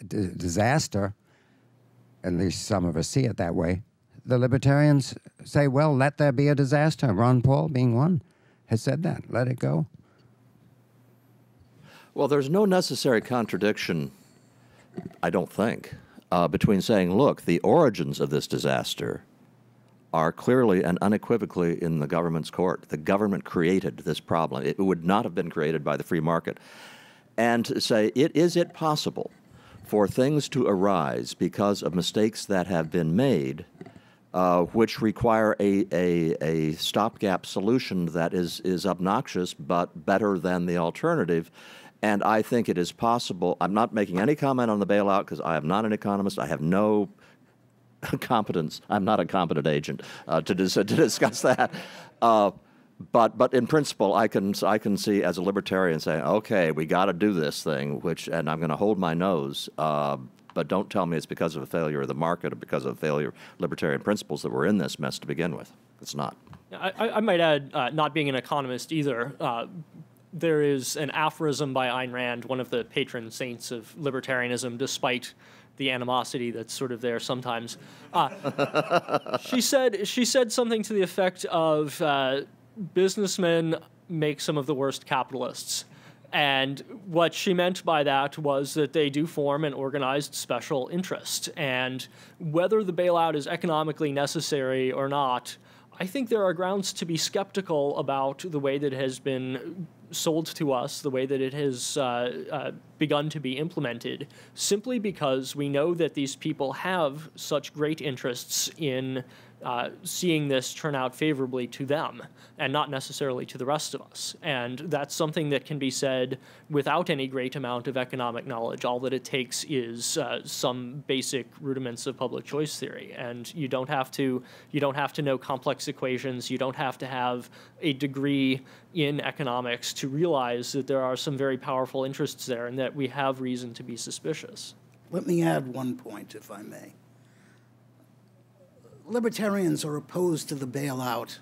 disaster, at least some of us see it that way. The libertarians say, well, let there be a disaster. Ron Paul, being one, has said that. Let it go. Well, there's no necessary contradiction, I don't think, uh, between saying, look, the origins of this disaster are clearly and unequivocally in the government's court. The government created this problem. It would not have been created by the free market. And to say, it, is it possible for things to arise because of mistakes that have been made, uh, which require a, a, a stopgap solution that is, is obnoxious but better than the alternative? And I think it is possible. I'm not making any comment on the bailout because I am not an economist. I have no (laughs) competence. I'm not a competent agent uh, to, dis- to discuss that. Uh, but but in principle, I can I can see as a libertarian saying, okay, we got to do this thing, which and I'm going to hold my nose. Uh, but don't tell me it's because of a failure of the market or because of a failure of libertarian principles that we're in this mess to begin with. It's not. I, I might add, uh, not being an economist either, uh, there is an aphorism by Ayn Rand, one of the patron saints of libertarianism, despite the animosity that's sort of there sometimes. Uh, (laughs) she said she said something to the effect of uh, businessmen make some of the worst capitalists. And what she meant by that was that they do form an organized special interest. And whether the bailout is economically necessary or not, I think there are grounds to be skeptical about the way that it has been sold to us, the way that it has uh, uh, begun to be implemented, simply because we know that these people have such great interests in uh, seeing this turn out favorably to them and not necessarily to the rest of us. And that's something that can be said without any great amount of economic knowledge. All that it takes is uh, some basic rudiments of public choice theory, and you don't have to you don't have to know complex equations. You don't have to have a degree in economics to realize that there are some very powerful interests there, and that we have reason to be suspicious. Let me add one point, if I may libertarians are opposed to the bailout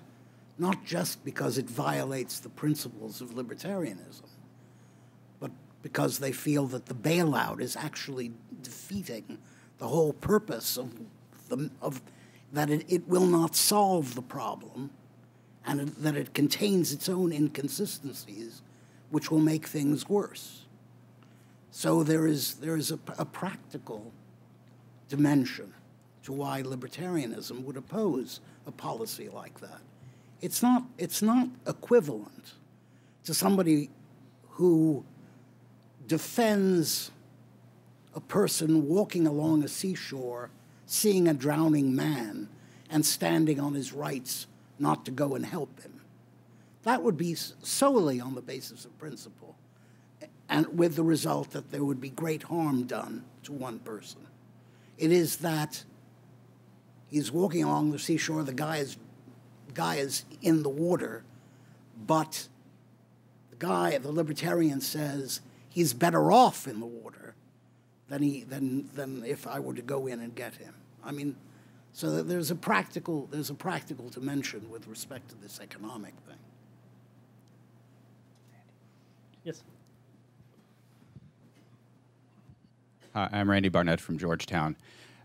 not just because it violates the principles of libertarianism, but because they feel that the bailout is actually defeating the whole purpose of, the, of that it, it will not solve the problem and it, that it contains its own inconsistencies which will make things worse. So there is, there is a, a practical dimension to why libertarianism would oppose a policy like that. It's not, it's not equivalent to somebody who defends a person walking along a seashore, seeing a drowning man, and standing on his rights not to go and help him. That would be solely on the basis of principle, and with the result that there would be great harm done to one person. It is that he's walking along the seashore, the guy is, guy is in the water, but the guy, the libertarian says, he's better off in the water than, he, than, than if I were to go in and get him. I mean, so there's a practical, there's a practical dimension with respect to this economic thing. Yes. Hi, I'm Randy Barnett from Georgetown.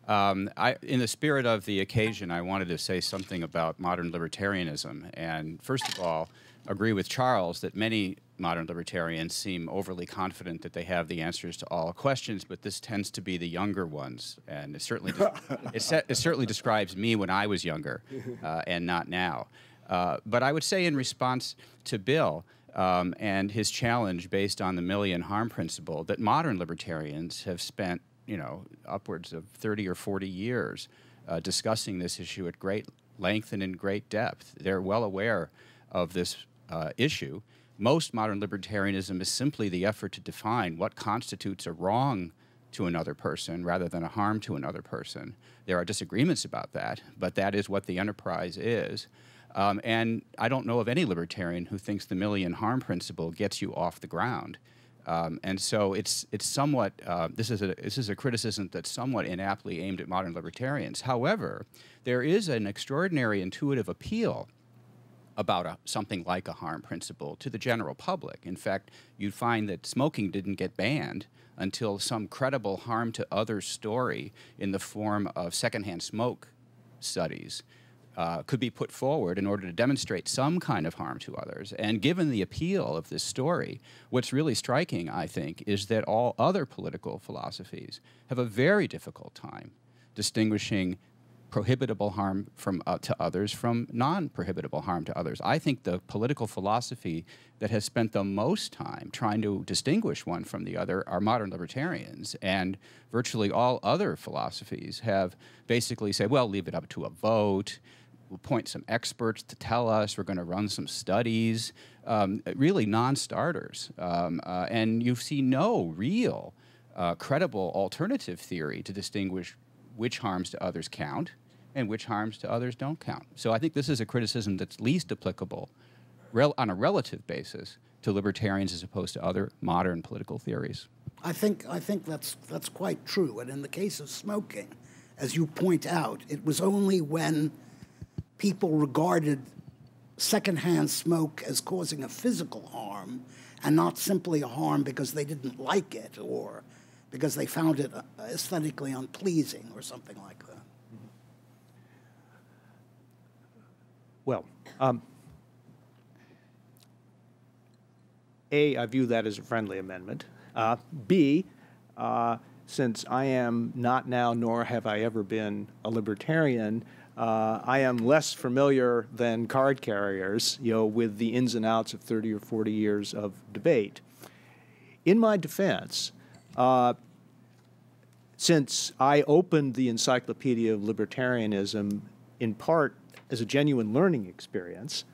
Um, I, in the spirit of the occasion, I wanted to say something about modern libertarianism. And first of all, agree with Charles that many modern libertarians seem overly confident that they have the answers to all questions, but this tends to be the younger ones. And it certainly, (laughs) it, it, certainly describes me when I was younger uh, and not now. Uh, but I would say, in response to Bill, um, and his challenge based on the Millian harm principle that modern libertarians have spent you know, upwards of 30 or 40 years uh, discussing this issue at great length and in great depth. They're well aware of this uh, issue. Most modern libertarianism is simply the effort to define what constitutes a wrong to another person rather than a harm to another person. There are disagreements about that, but that is what the enterprise is. Um, and I don't know of any libertarian who thinks the Millian harm principle gets you off the ground. Um, and so it's it's somewhat uh, this is a this is a criticism that's somewhat inaptly aimed at modern libertarians. However, there is an extraordinary intuitive appeal about a, something like a harm principle to the general public. In fact, you'd find that smoking didn't get banned until some credible harm to others story in the form of secondhand smoke studies uh, could be put forward in order to demonstrate some kind of harm to others. And given the appeal of this story, what's really striking, I think, is that all other political philosophies have a very difficult time distinguishing prohibitable harm from uh, to others from non-prohibitable harm to others. I think the political philosophy that has spent the most time trying to distinguish one from the other are modern libertarians, and virtually all other philosophies have basically said, "Well, leave it up to a vote." We'll appoint some experts to tell us. We're going to run some studies, um, really non-starters. Um, uh, and you see no real uh, credible alternative theory to distinguish which harms to others count and which harms to others don't count. So I think this is a criticism that's least applicable on a relative basis to libertarians as opposed to other modern political theories. I think, I think that's, that's quite true. And in the case of smoking, as you point out, it was only when people regarded secondhand smoke as causing a physical harm and not simply a harm because they didn't like it or because they found it uh, aesthetically unpleasing or something like that. Well, um, A, I view that as a friendly amendment. Uh, B, uh, since I am not now, nor have I ever been a libertarian, uh, I am less familiar than card carriers, you know, with the ins and outs of 30 or 40 years of debate. In my defense, uh, since I opened the Encyclopedia of Libertarianism in part as a genuine learning experience,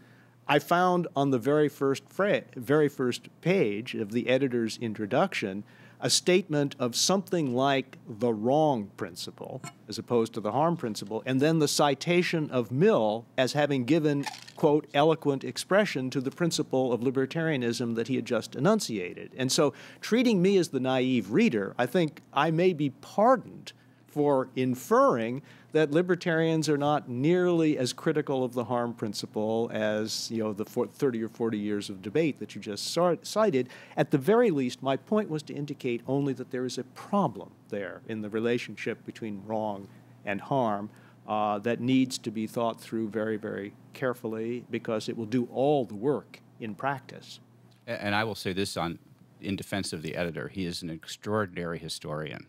I found on the very first very first page of the editor's introduction a statement of something like the wrong principle as opposed to the harm principle, and then the citation of Mill as having given, quote, eloquent expression to the principle of libertarianism that he had just enunciated. And so, treating me as the naive reader, I think I may be pardoned for inferring that libertarians are not nearly as critical of the harm principle as you know the 30 or 40 years of debate that you just cited. At the very least, my point was to indicate only that there is a problem there in the relationship between wrong and harm uh, that needs to be thought through very, very carefully because it will do all the work in practice. And I will say this on in defense of the editor, he is an extraordinary historian.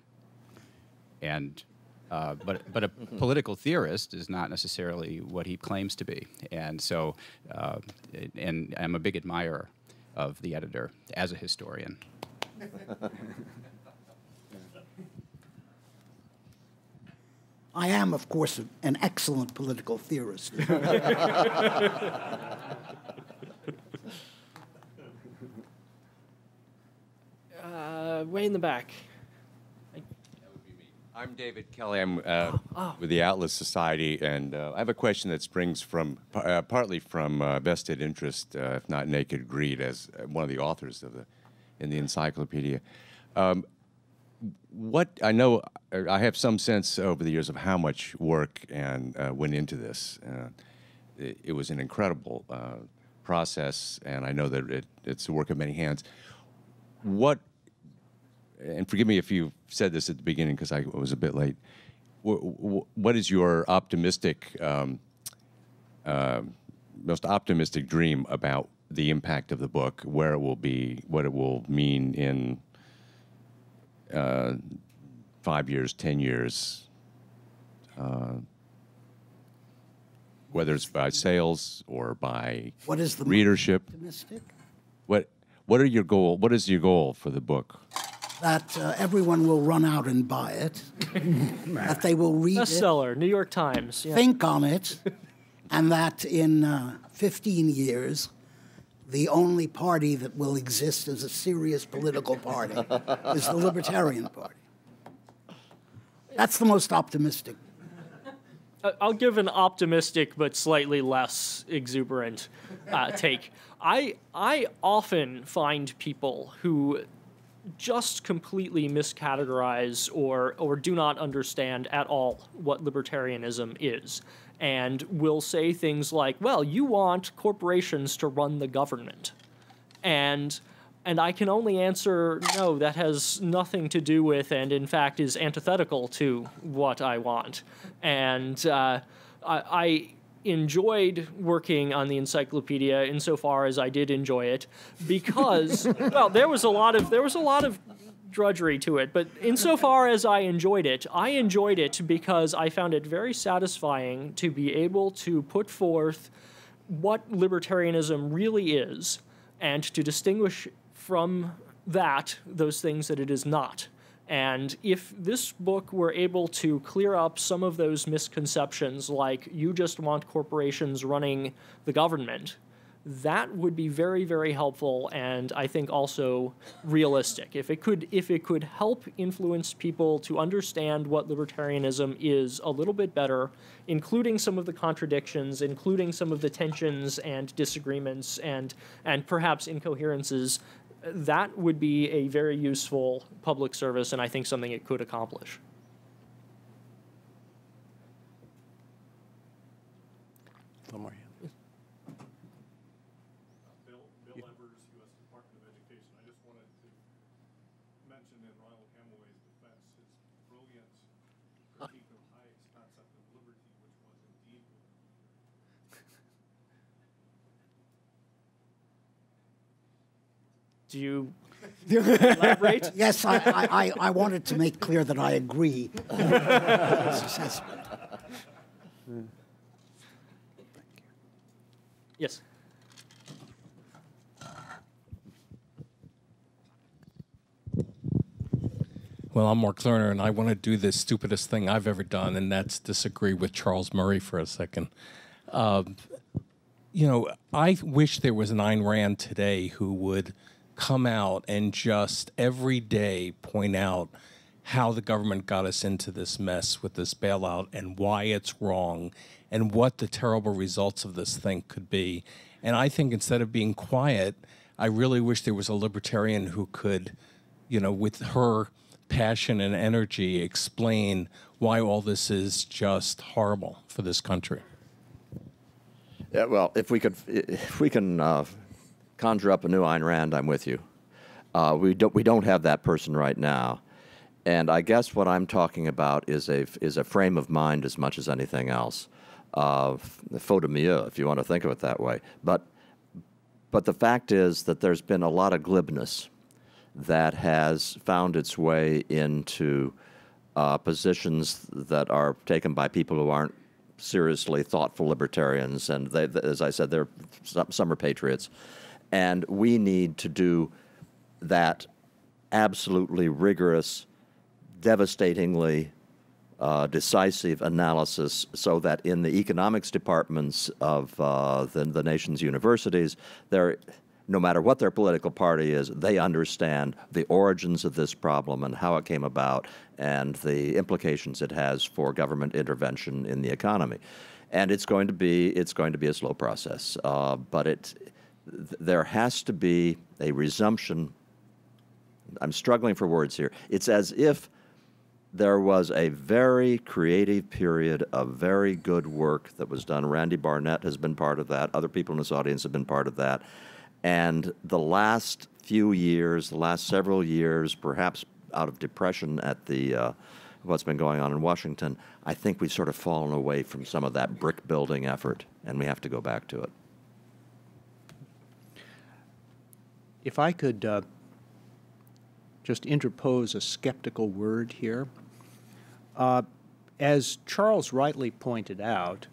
And uh, but but a political theorist is not necessarily what he claims to be, and so uh, and I'm a big admirer of the editor as a historian. (laughs) I am, of course, an excellent political theorist. (laughs) uh, way in the back. I'm David Kelley. I'm uh, oh, oh. with the Atlas Society, and uh, I have a question that springs from uh, partly from uh, vested interest, uh, if not naked greed, as uh, one of the authors of the in the encyclopedia. Um, what I know, I have some sense over the years of how much work and went into this. It, it, was an incredible process, and I know that it, it's the work of many hands. What and forgive me if you said this at the beginning because I was a bit late. what is your optimistic, um, uh, most optimistic dream about the impact of the book, where it will be, what it will mean in uh, five years, ten years, uh, whether it's by sales or by what is the readership? Optimistic? What What are your goal? What is your goal for the book? That uh, everyone will run out and buy it, (laughs) that they will read it, Bestseller, New York Times. Yeah. think on it, and that in uh, 15 years, the only party that will exist as a serious political party is the Libertarian Party. That's the most optimistic. I- I'll give an optimistic but slightly less exuberant uh, take. I I often find people who just completely miscategorize or or do not understand at all what libertarianism is and will say things like, "Well, you want corporations to run the government." And and I can only answer no, that has nothing to do with, and in fact is antithetical to what I want. And uh, I, I enjoyed working on the encyclopedia insofar as I did enjoy it, because (laughs) well, there was a lot of there was a lot of drudgery to it, but insofar as I enjoyed it, I enjoyed it because I found it very satisfying to be able to put forth what libertarianism really is and to distinguish from that those things that it is not. And if this book were able to clear up some of those misconceptions, like you just want corporations running the government, that would be very, very helpful and I think also realistic. If it could if it could help influence people to understand what libertarianism is a little bit better, including some of the contradictions, including some of the tensions and disagreements and and perhaps incoherences, that would be a very useful public service and I think something it could accomplish. One more. Bill, Bill Evers, U.S. Department of Education. I just wanted to mention in Ronald Hamowy's defense his brilliant critique of Hayek's concept of liberty, which was indeed Do you (laughs) elaborate? Yes, I, I, I, I wanted to make clear that I agree. (laughs) with his assessment. Yes. Well, I'm Mark Lerner, and I want to do the stupidest thing I've ever done, and that's disagree with Charles Murray for a second. Um, you know, I wish there was an Ayn Rand today who would come out and just every day point out how the government got us into this mess with this bailout and why it's wrong and what the terrible results of this thing could be. And I think instead of being quiet, I really wish there was a libertarian who could, you know, with her passion and energy, explain why all this is just horrible for this country. Yeah, well, if we could, if we can uh, conjure up a new Ayn Rand, I'm with you. Uh, we don't, we don't have that person right now, and I guess what I'm talking about is a is a frame of mind as much as anything else. Uh, faute de mieux, if you want to think of it that way. But but the fact is that there's been a lot of glibness that has found its way into uh, positions that are taken by people who aren't seriously thoughtful libertarians, and they, as I said, they're some are patriots, and we need to do that absolutely rigorous, devastatingly uh, decisive analysis so that in the economics departments of uh, the, the nation's universities, there, no matter what their political party is, they understand the origins of this problem and how it came about and the implications it has for government intervention in the economy. And it's going to be it's going to be a slow process, uh, but it th- there has to be a resumption. I'm struggling for words here. It's as if there was a very creative period of very good work that was done. Randy Barnett has been part of that. Other people in this audience have been part of that. And the last few years, the last several years, perhaps out of depression at the uh, what's been going on in Washington, I think we've sort of fallen away from some of that brick building effort, and we have to go back to it. If I could uh, just interpose a skeptical word here. Uh, as Charles rightly pointed out,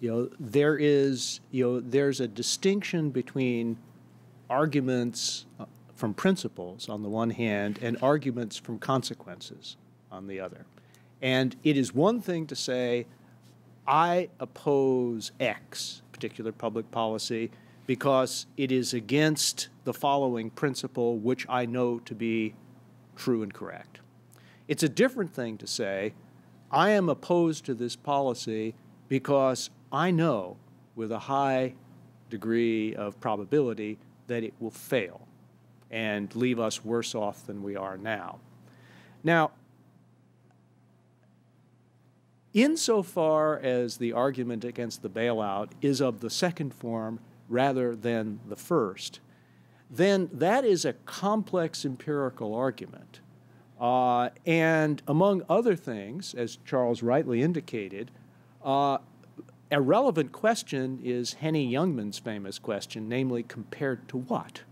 you know, there is, you know, there's a distinction between arguments uh, from principles on the one hand and arguments from consequences on the other. And it is one thing to say, I oppose X, particular public policy, because it is against the following principle, which I know to be true and correct. It's a different thing to say, I am opposed to this policy because I know with a high degree of probability that it will fail and leave us worse off than we are now. Now, insofar as the argument against the bailout is of the second form rather than the first, then that is a complex empirical argument. Uh, and among other things, as Charles rightly indicated, uh, a relevant question is Henny Youngman's famous question, namely, compared to what?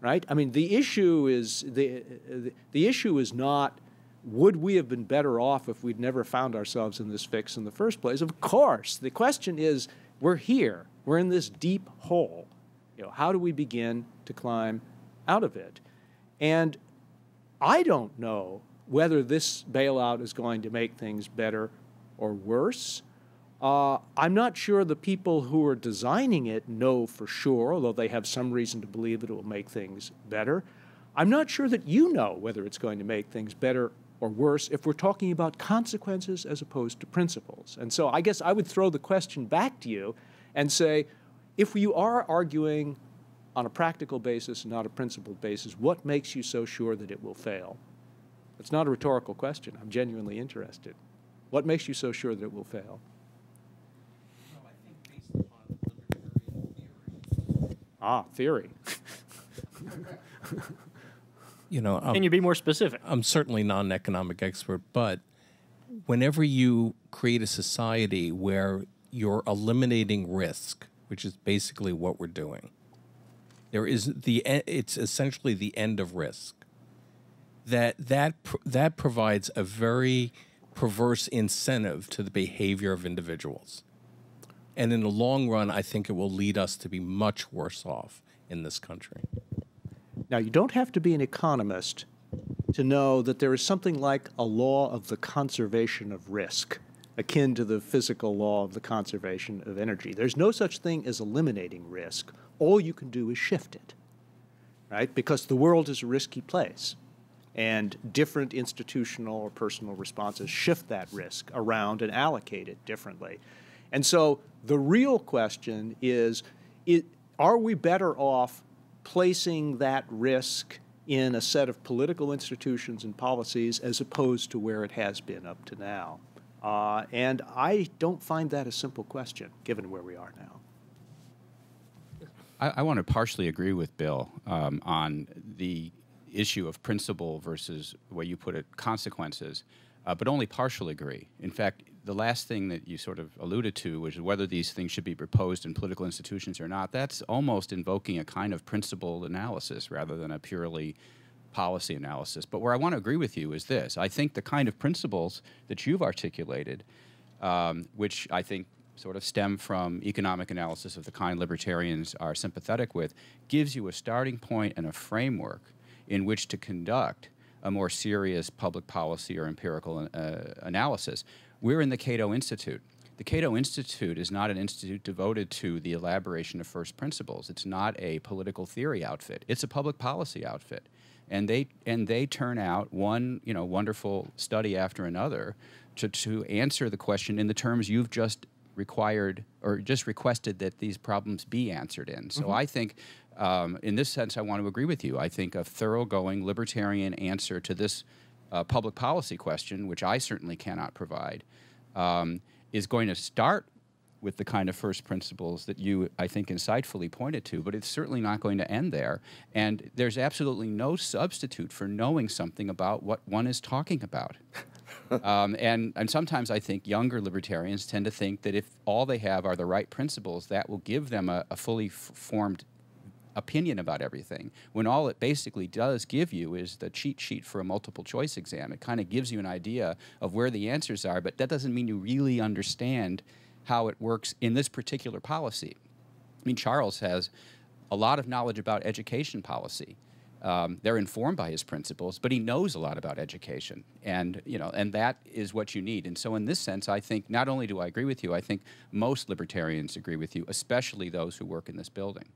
Right? I mean, the issue is the, the, the issue is not would we have been better off if we'd never found ourselves in this fix in the first place? Of course. The question is we're here. We're in this deep hole. You know, how do we begin to climb out of it? And I don't know whether this bailout is going to make things better or worse. Uh, I'm not sure the people who are designing it know for sure, although they have some reason to believe that it will make things better. I'm not sure that you know whether it's going to make things better or worse if we're talking about consequences as opposed to principles. And so I guess I would throw the question back to you and say, if you are arguing on a practical basis and not a principled basis, what makes you so sure that it will fail? It's not a rhetorical question. I'm genuinely interested. What makes you so sure that it will fail? Ah, theory. you know, Can you be more specific? I'm certainly not an economic expert, but whenever you create a society where you're eliminating risk, which is basically what we're doing, there is the it's essentially the end of risk. That that that provides a very perverse incentive to the behavior of individuals. And in the long run, I think it will lead us to be much worse off in this country. Now, you don't have to be an economist to know that there is something like a law of the conservation of risk, akin to the physical law of the conservation of energy. There's no such thing as eliminating risk. All you can do is shift it, right? Because the world is a risky place. And different institutional or personal responses shift that risk around and allocate it differently. And so the real question is, are we better off placing that risk in a set of political institutions and policies as opposed to where it has been up to now? Uh, and I don't find that a simple question, given where we are now. I, I want to partially agree with Bill um, on the issue of principle versus, where you put it, consequences, uh, but only partially agree. In fact, the last thing that you sort of alluded to, which is whether these things should be proposed in political institutions or not, that's almost invoking a kind of principled analysis rather than a purely policy analysis. But where I want to agree with you is this I think the kind of principles that you've articulated, um, which I think sort of stem from economic analysis of the kind libertarians are sympathetic with, gives you a starting point and a framework in which to conduct a more serious public policy or empirical uh, analysis. We're in the Cato Institute. The Cato Institute is not an institute devoted to the elaboration of first principles. It's not a political theory outfit. It's a public policy outfit. And they, and they turn out one you know, wonderful study after another to, to answer the question in the terms you've just required or just requested that these problems be answered in. So mm -hmm. I think um, in this sense, I want to agree with you. I think a thoroughgoing libertarian answer to this uh, public policy question, which I certainly cannot provide, um, is going to start with the kind of first principles that you, I think, insightfully pointed to, but it's certainly not going to end there. And there's absolutely no substitute for knowing something about what one is talking about. (laughs) um, and, and sometimes I think younger libertarians tend to think that if all they have are the right principles, that will give them a, a fully formed opinion about everything when all it basically does give you is the cheat sheet for a multiple choice exam. It kind of gives you an idea of where the answers are, but that doesn't mean you really understand how it works in this particular policy. I mean, Charles has a lot of knowledge about education policy. Um, they're informed by his principles, but he knows a lot about education, and you know, and that is what you need. And so, in this sense, I think not only do I agree with you, I think most libertarians agree with you, especially those who work in this building.